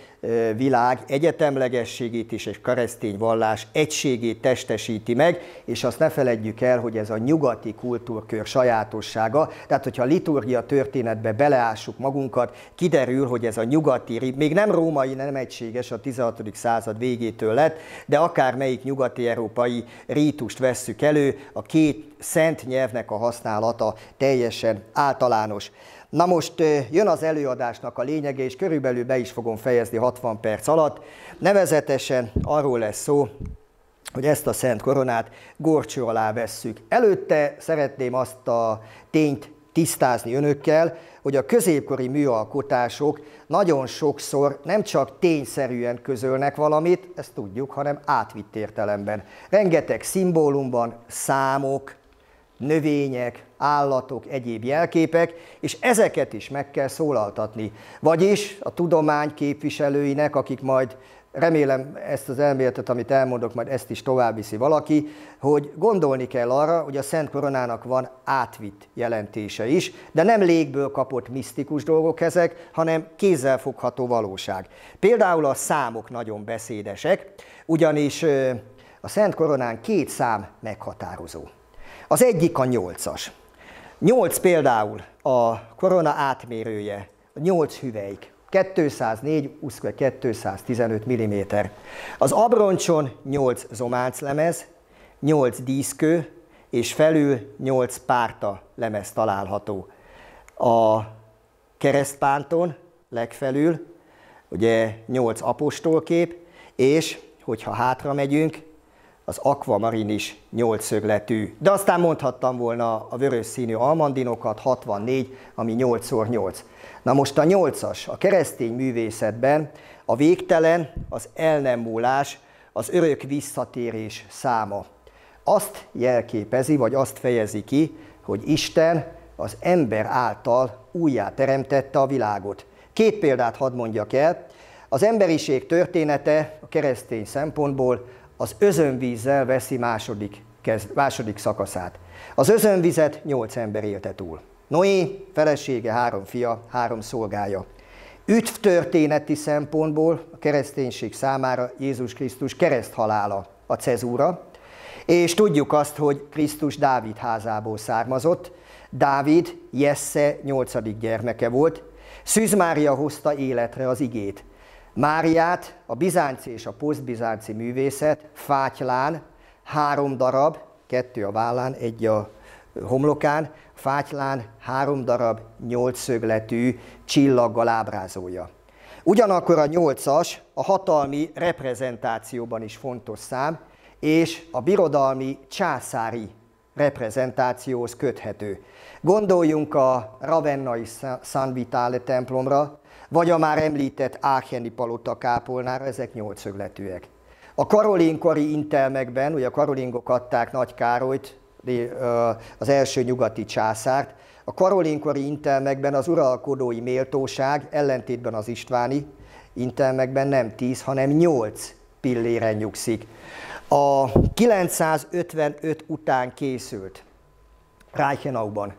világ egyetemlegességét és egy keresztény vallás egységét testesíti meg, és azt ne feledjük el, hogy ez a nyugati kultúrkör sajátossága, tehát hogyha a liturgia történetbe beleássuk magunkat, kiderül, hogy ez a nyugati, még nem római, nem egységes, a 16. század végétől lett, de akár melyik nyugati európai rítust vesszük elő, a két szent nyelvnek a használata teljesen általános. Na most jön az előadásnak a lényege, és körülbelül be is fogom fejezni 60 perc alatt. Nevezetesen arról lesz szó, hogy ezt a Szent Koronát gorcső alá vesszük. Előtte szeretném azt a tényt tisztázni önökkel, hogy a középkori műalkotások nagyon sokszor nem csak tényszerűen közölnek valamit, ezt tudjuk, hanem átvitt értelemben. Rengeteg szimbólumban számok, növények, állatok, egyéb jelképek, és ezeket is meg kell szólaltatni. Vagyis a tudomány képviselőinek, akik majd remélem ezt az elméletet, amit elmondok, majd ezt is továbbviszi valaki, hogy gondolni kell arra, hogy a Szent Koronának van átvitt jelentése is, de nem légből kapott misztikus dolgok ezek, hanem kézzelfogható valóság. Például a számok nagyon beszédesek, ugyanis a Szent Koronán két szám meghatározó. Az egyik a nyolcas. Nyolc például a korona átmérője, nyolc hüvelyk, 204, 215 mm. Az abroncson 8 lemez, 8 díszkő, és felül 8 párta lemez található. A keresztpánton legfelül ugye 8 apostolkép, és hogyha hátra megyünk, az akvamarin is nyolcszögletű. De aztán mondhattam volna a vörös színű almandinokat, 64, ami 8x8. Na most a 8-as, a keresztény művészetben a végtelen, az el nem múlás, az örök visszatérés száma. Azt jelképezi, vagy azt fejezi ki, hogy Isten az ember által újjá teremtette a világot. Két példát hadd mondjak el. Az emberiség története a keresztény szempontból az özönvízzel veszi második, kezd, második szakaszát. Az özönvizet nyolc ember élte túl. Noé, felesége, három fia, három szolgája. Üdvtörténeti szempontból a kereszténység számára Jézus Krisztus kereszthalála a cezúra, és tudjuk azt, hogy Krisztus Dávid házából származott. Dávid Jesse nyolcadik gyermeke volt. Szűz Mária hozta életre az igét. Máriát a bizánci és a posztbizánci művészet fátylán három darab, kettő a vállán, egy a homlokán, fátylán három darab nyolcszögletű csillaggal ábrázolja. Ugyanakkor a nyolcas a hatalmi reprezentációban is fontos szám, és a birodalmi császári reprezentációhoz köthető. Gondoljunk a Ravennai San Vitale templomra, vagy a már említett Ácheni palota kápolnára, ezek nyolcszögletűek. A karolinkori intelmekben, ugye a karolingok adták Nagy Károlyt, az első nyugati császárt, a karolinkori intelmekben az uralkodói méltóság ellentétben az istváni intelmekben nem 10, hanem 8 pilléren nyugszik. A 955 után készült Reichenauban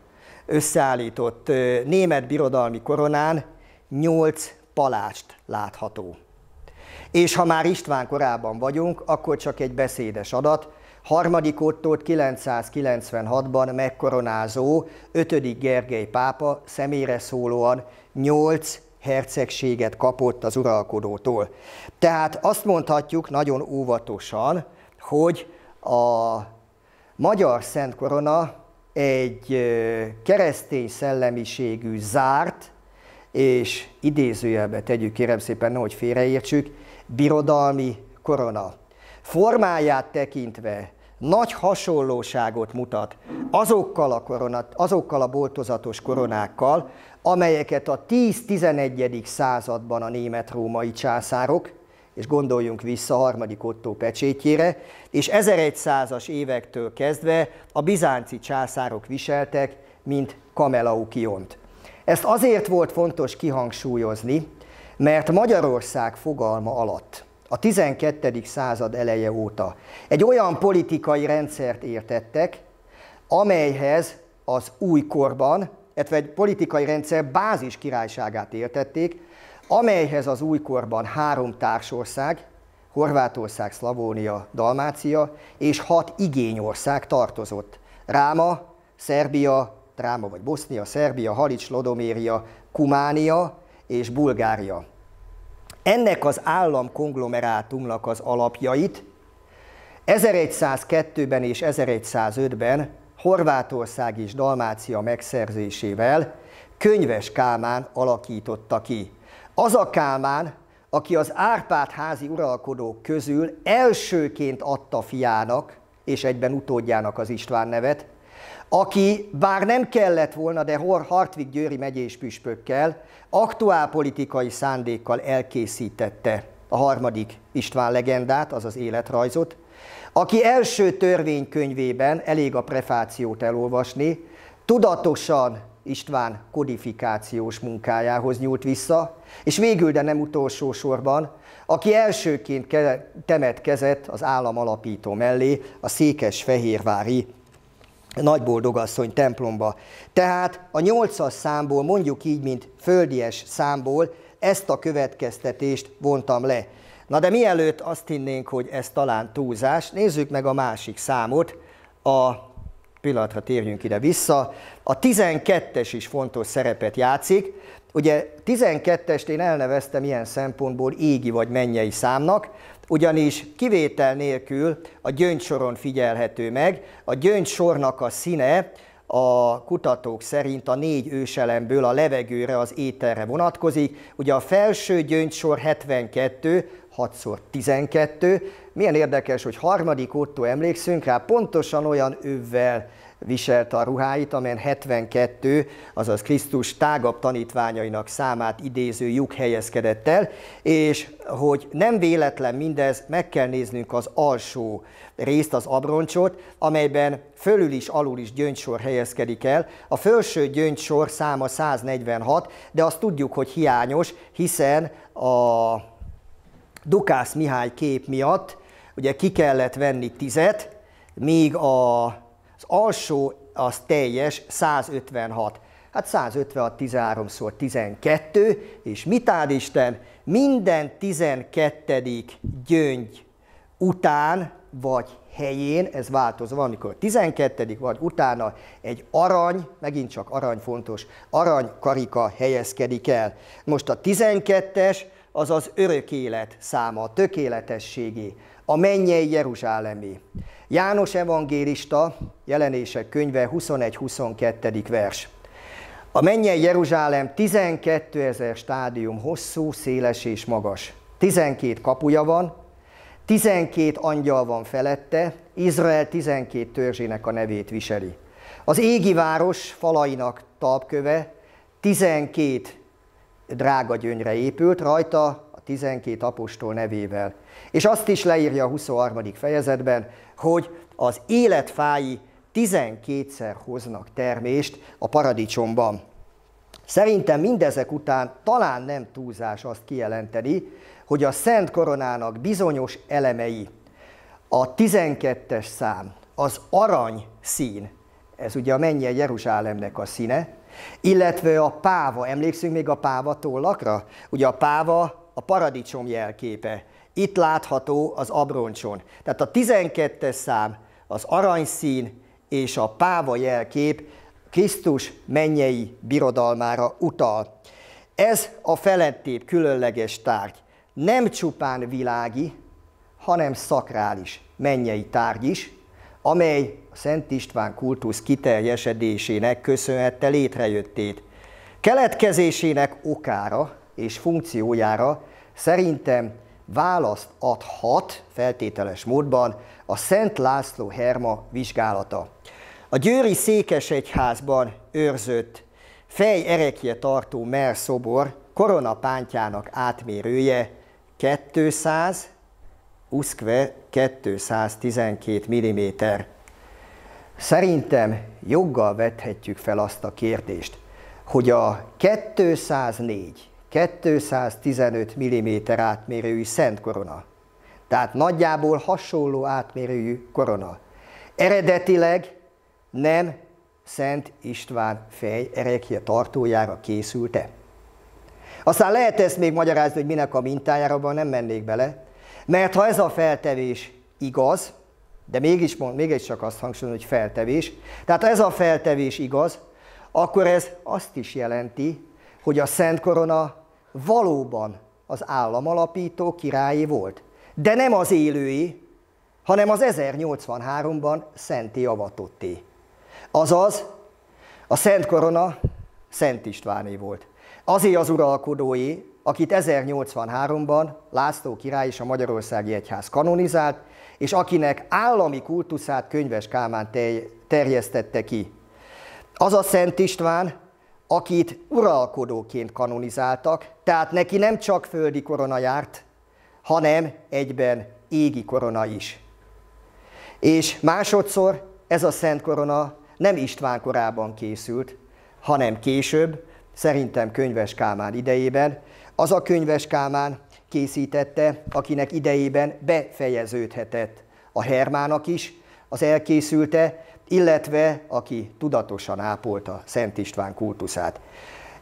összeállított német birodalmi koronán 8 palást látható. És ha már István korában vagyunk, akkor csak egy beszédes adat, harmadik Ottót 996-ban megkoronázó 5. Gergely pápa személyre szólóan 8 hercegséget kapott az uralkodótól. Tehát azt mondhatjuk nagyon óvatosan, hogy a magyar Szent Korona egy keresztény szellemiségű zárt, és idézőjelbe tegyük, kérem szépen, nehogy félreértsük, birodalmi korona. Formáját tekintve nagy hasonlóságot mutat azokkal a, koronat, azokkal a boltozatos koronákkal, amelyeket a 10-11. században a német-római császárok, és gondoljunk vissza a harmadik Ottó pecsétjére, és 1100-as évektől kezdve a bizánci császárok viseltek, mint kamelaukiont. Ezt azért volt fontos kihangsúlyozni, mert Magyarország fogalma alatt a 12. század eleje óta egy olyan politikai rendszert értettek, amelyhez az újkorban, illetve egy politikai rendszer bázis királyságát értették, amelyhez az újkorban három társország, Horvátország, Szlavónia, Dalmácia és hat igényország tartozott. Ráma, Szerbia, Ráma vagy Bosznia, Szerbia, Halics, Lodoméria, Kumánia és Bulgária. Ennek az állam konglomerátumnak az alapjait 1102-ben és 1105-ben Horvátország és Dalmácia megszerzésével Könyves Kálmán alakította ki. Az a Kálmán, aki az Árpád házi uralkodók közül elsőként adta fiának, és egyben utódjának az István nevet, aki bár nem kellett volna, de Hartwig Győri megyés püspökkel, aktuál politikai szándékkal elkészítette a harmadik István legendát, azaz életrajzot, aki első törvénykönyvében, elég a prefációt elolvasni, tudatosan István kodifikációs munkájához nyúlt vissza, és végül, de nem utolsó sorban, aki elsőként temet kezet az állam alapító mellé, a Székes-Fehérvári nagyboldogasszony templomba. Tehát a nyolcas számból, mondjuk így, mint földies számból, ezt a következtetést vontam le. Na de mielőtt azt hinnénk, hogy ez talán túlzás, nézzük meg a másik számot, a pillanatra térjünk ide vissza. A 12-es is fontos szerepet játszik. Ugye 12-est én elneveztem ilyen szempontból égi vagy mennyei számnak, ugyanis kivétel nélkül a gyöngysoron figyelhető meg. A gyöngysornak a színe a kutatók szerint a négy őselemből a levegőre, az ételre vonatkozik. Ugye a felső gyöngysor 72, 6x12. Milyen érdekes, hogy harmadik Otto emlékszünk rá, pontosan olyan övvel viselte a ruháit, amelyen 72, azaz Krisztus tágabb tanítványainak számát idéző lyuk helyezkedett el, és hogy nem véletlen mindez, meg kell néznünk az alsó részt, az abroncsot, amelyben fölül is, alul is gyöngysor helyezkedik el. A felső gyöngysor száma 146, de azt tudjuk, hogy hiányos, hiszen a Dukász Mihály kép miatt ugye ki kellett venni tizet, míg a az alsó az teljes 156. Hát 156 13-szor 12, és mit áld Isten? Minden 12. gyöngy után, vagy helyén, ez változó, valamikor 12. vagy utána egy arany, megint csak arany fontos, arany karika helyezkedik el. Most a 12-es az az örök élet száma, a tökéletességé, a mennyei Jeruzsálemé. János evangélista, jelenések könyve 21-22. vers. A mennyei Jeruzsálem 12 ezer stádium hosszú, széles és magas. 12 kapuja van, 12 angyal van felette, Izrael 12 törzsének a nevét viseli. Az égi város falainak talpköve 12 drága gyönyre épült, rajta a 12 apostol nevével. És azt is leírja a 23. fejezetben, hogy az életfái 12-szer hoznak termést a paradicsomban. Szerintem mindezek után talán nem túlzás azt kijelenteni, hogy a Szent Koronának bizonyos elemei, a 12-es szám, az arany szín, ez ugye a mennyei Jeruzsálemnek a színe, illetve a páva, emlékszünk még a páva tollakra? Ugye a páva a paradicsom jelképe, itt látható az abroncson. Tehát a 12-es szám az aranyszín és a páva jelkép Krisztus mennyei birodalmára utal. Ez a felettébb különleges tárgy nem csupán világi, hanem szakrális mennyei tárgy is, amely a Szent István kultusz kiteljesedésének köszönhette létrejöttét. Keletkezésének okára és funkciójára szerintem választ adhat feltételes módban a Szent László Herma vizsgálata. A Győri Székesegyházban őrzött fej erekje tartó mer szobor koronapántjának átmérője 200, uszkve 212 mm. Szerintem joggal vethetjük fel azt a kérdést, hogy a 204, 215 mm átmérőjű Szent Korona, tehát nagyjából hasonló átmérőjű korona, eredetileg nem Szent István fej erekje tartójára készült-e? Aztán lehet ezt még magyarázni, hogy minek a mintájára, van, nem mennék bele, mert ha ez a feltevés igaz, de mégis, mond, mégis csak azt hangsúlyozom, hogy feltevés, tehát ha ez a feltevés igaz, akkor ez azt is jelenti, hogy a Szent Korona valóban az államalapító királyi volt. De nem az élői, hanem az 1083-ban Szenti avatotté. Azaz, a Szent Korona Szent Istváné volt. Azért az uralkodói, akit 1083-ban László király és a Magyarországi Egyház kanonizált, és akinek állami kultuszát Könyves Kálmán terjesztette ki. Az a Szent István, akit uralkodóként kanonizáltak, tehát neki nem csak földi korona járt, hanem egyben égi korona is. És másodszor ez a Szent Korona nem István korában készült, hanem később, szerintem Könyves Kálmán idejében. Az a Könyves Kálmán készítette, akinek idejében befejeződhetett a Hermának is az elkészülte, illetve aki tudatosan ápolta Szent István kultuszát.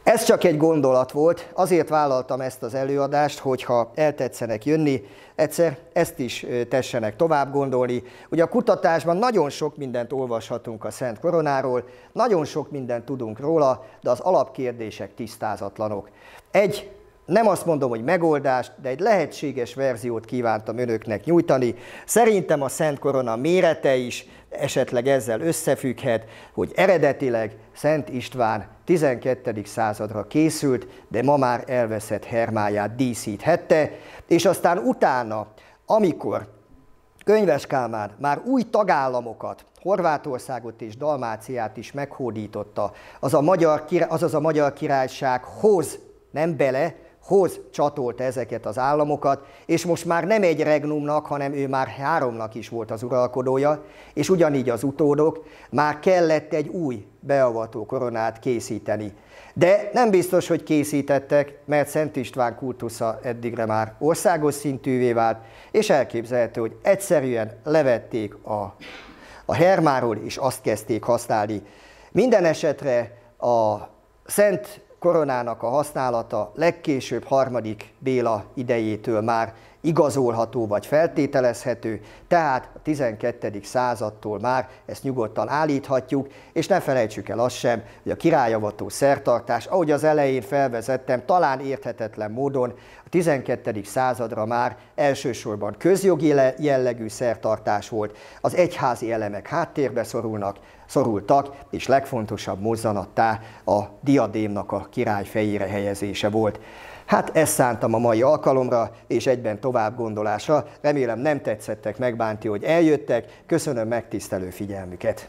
Ez csak egy gondolat volt, azért vállaltam ezt az előadást, hogyha eltetszenek jönni, egyszer ezt is tessenek tovább gondolni. Ugye a kutatásban nagyon sok mindent olvashatunk a Szent Koronáról, nagyon sok mindent tudunk róla, de az alapkérdések tisztázatlanok. Egy nem azt mondom, hogy megoldást, de egy lehetséges verziót kívántam önöknek nyújtani. Szerintem a Szent Korona mérete is esetleg ezzel összefügghet, hogy eredetileg Szent István 12. századra készült, de ma már elveszett hermáját díszíthette, és aztán utána, amikor Könyves Kálmán már új tagállamokat, Horvátországot és Dalmáciát is meghódította, az a magyar, azaz a magyar királysághoz, nem bele, hoz csatolta ezeket az államokat, és most már nem egy regnumnak, hanem ő már háromnak is volt az uralkodója, és ugyanígy az utódok, már kellett egy új beavató koronát készíteni. De nem biztos, hogy készítettek, mert Szent István kultusza eddigre már országos szintűvé vált, és elképzelhető, hogy egyszerűen levették a, a hermáról, és azt kezdték használni. Minden esetre a Szent koronának a használata legkésőbb harmadik Béla idejétől már igazolható vagy feltételezhető, tehát a 12. századtól már ezt nyugodtan állíthatjuk, és ne felejtsük el azt sem, hogy a királyavató szertartás, ahogy az elején felvezettem, talán érthetetlen módon a 12. századra már elsősorban közjogi jellegű szertartás volt, az egyházi elemek háttérbe szorulnak, szorultak, és legfontosabb mozzanattá a diadémnak a király fejére helyezése volt. Hát ezt szántam a mai alkalomra, és egyben tovább gondolásra. Remélem nem tetszettek megbánti, hogy eljöttek. Köszönöm megtisztelő figyelmüket.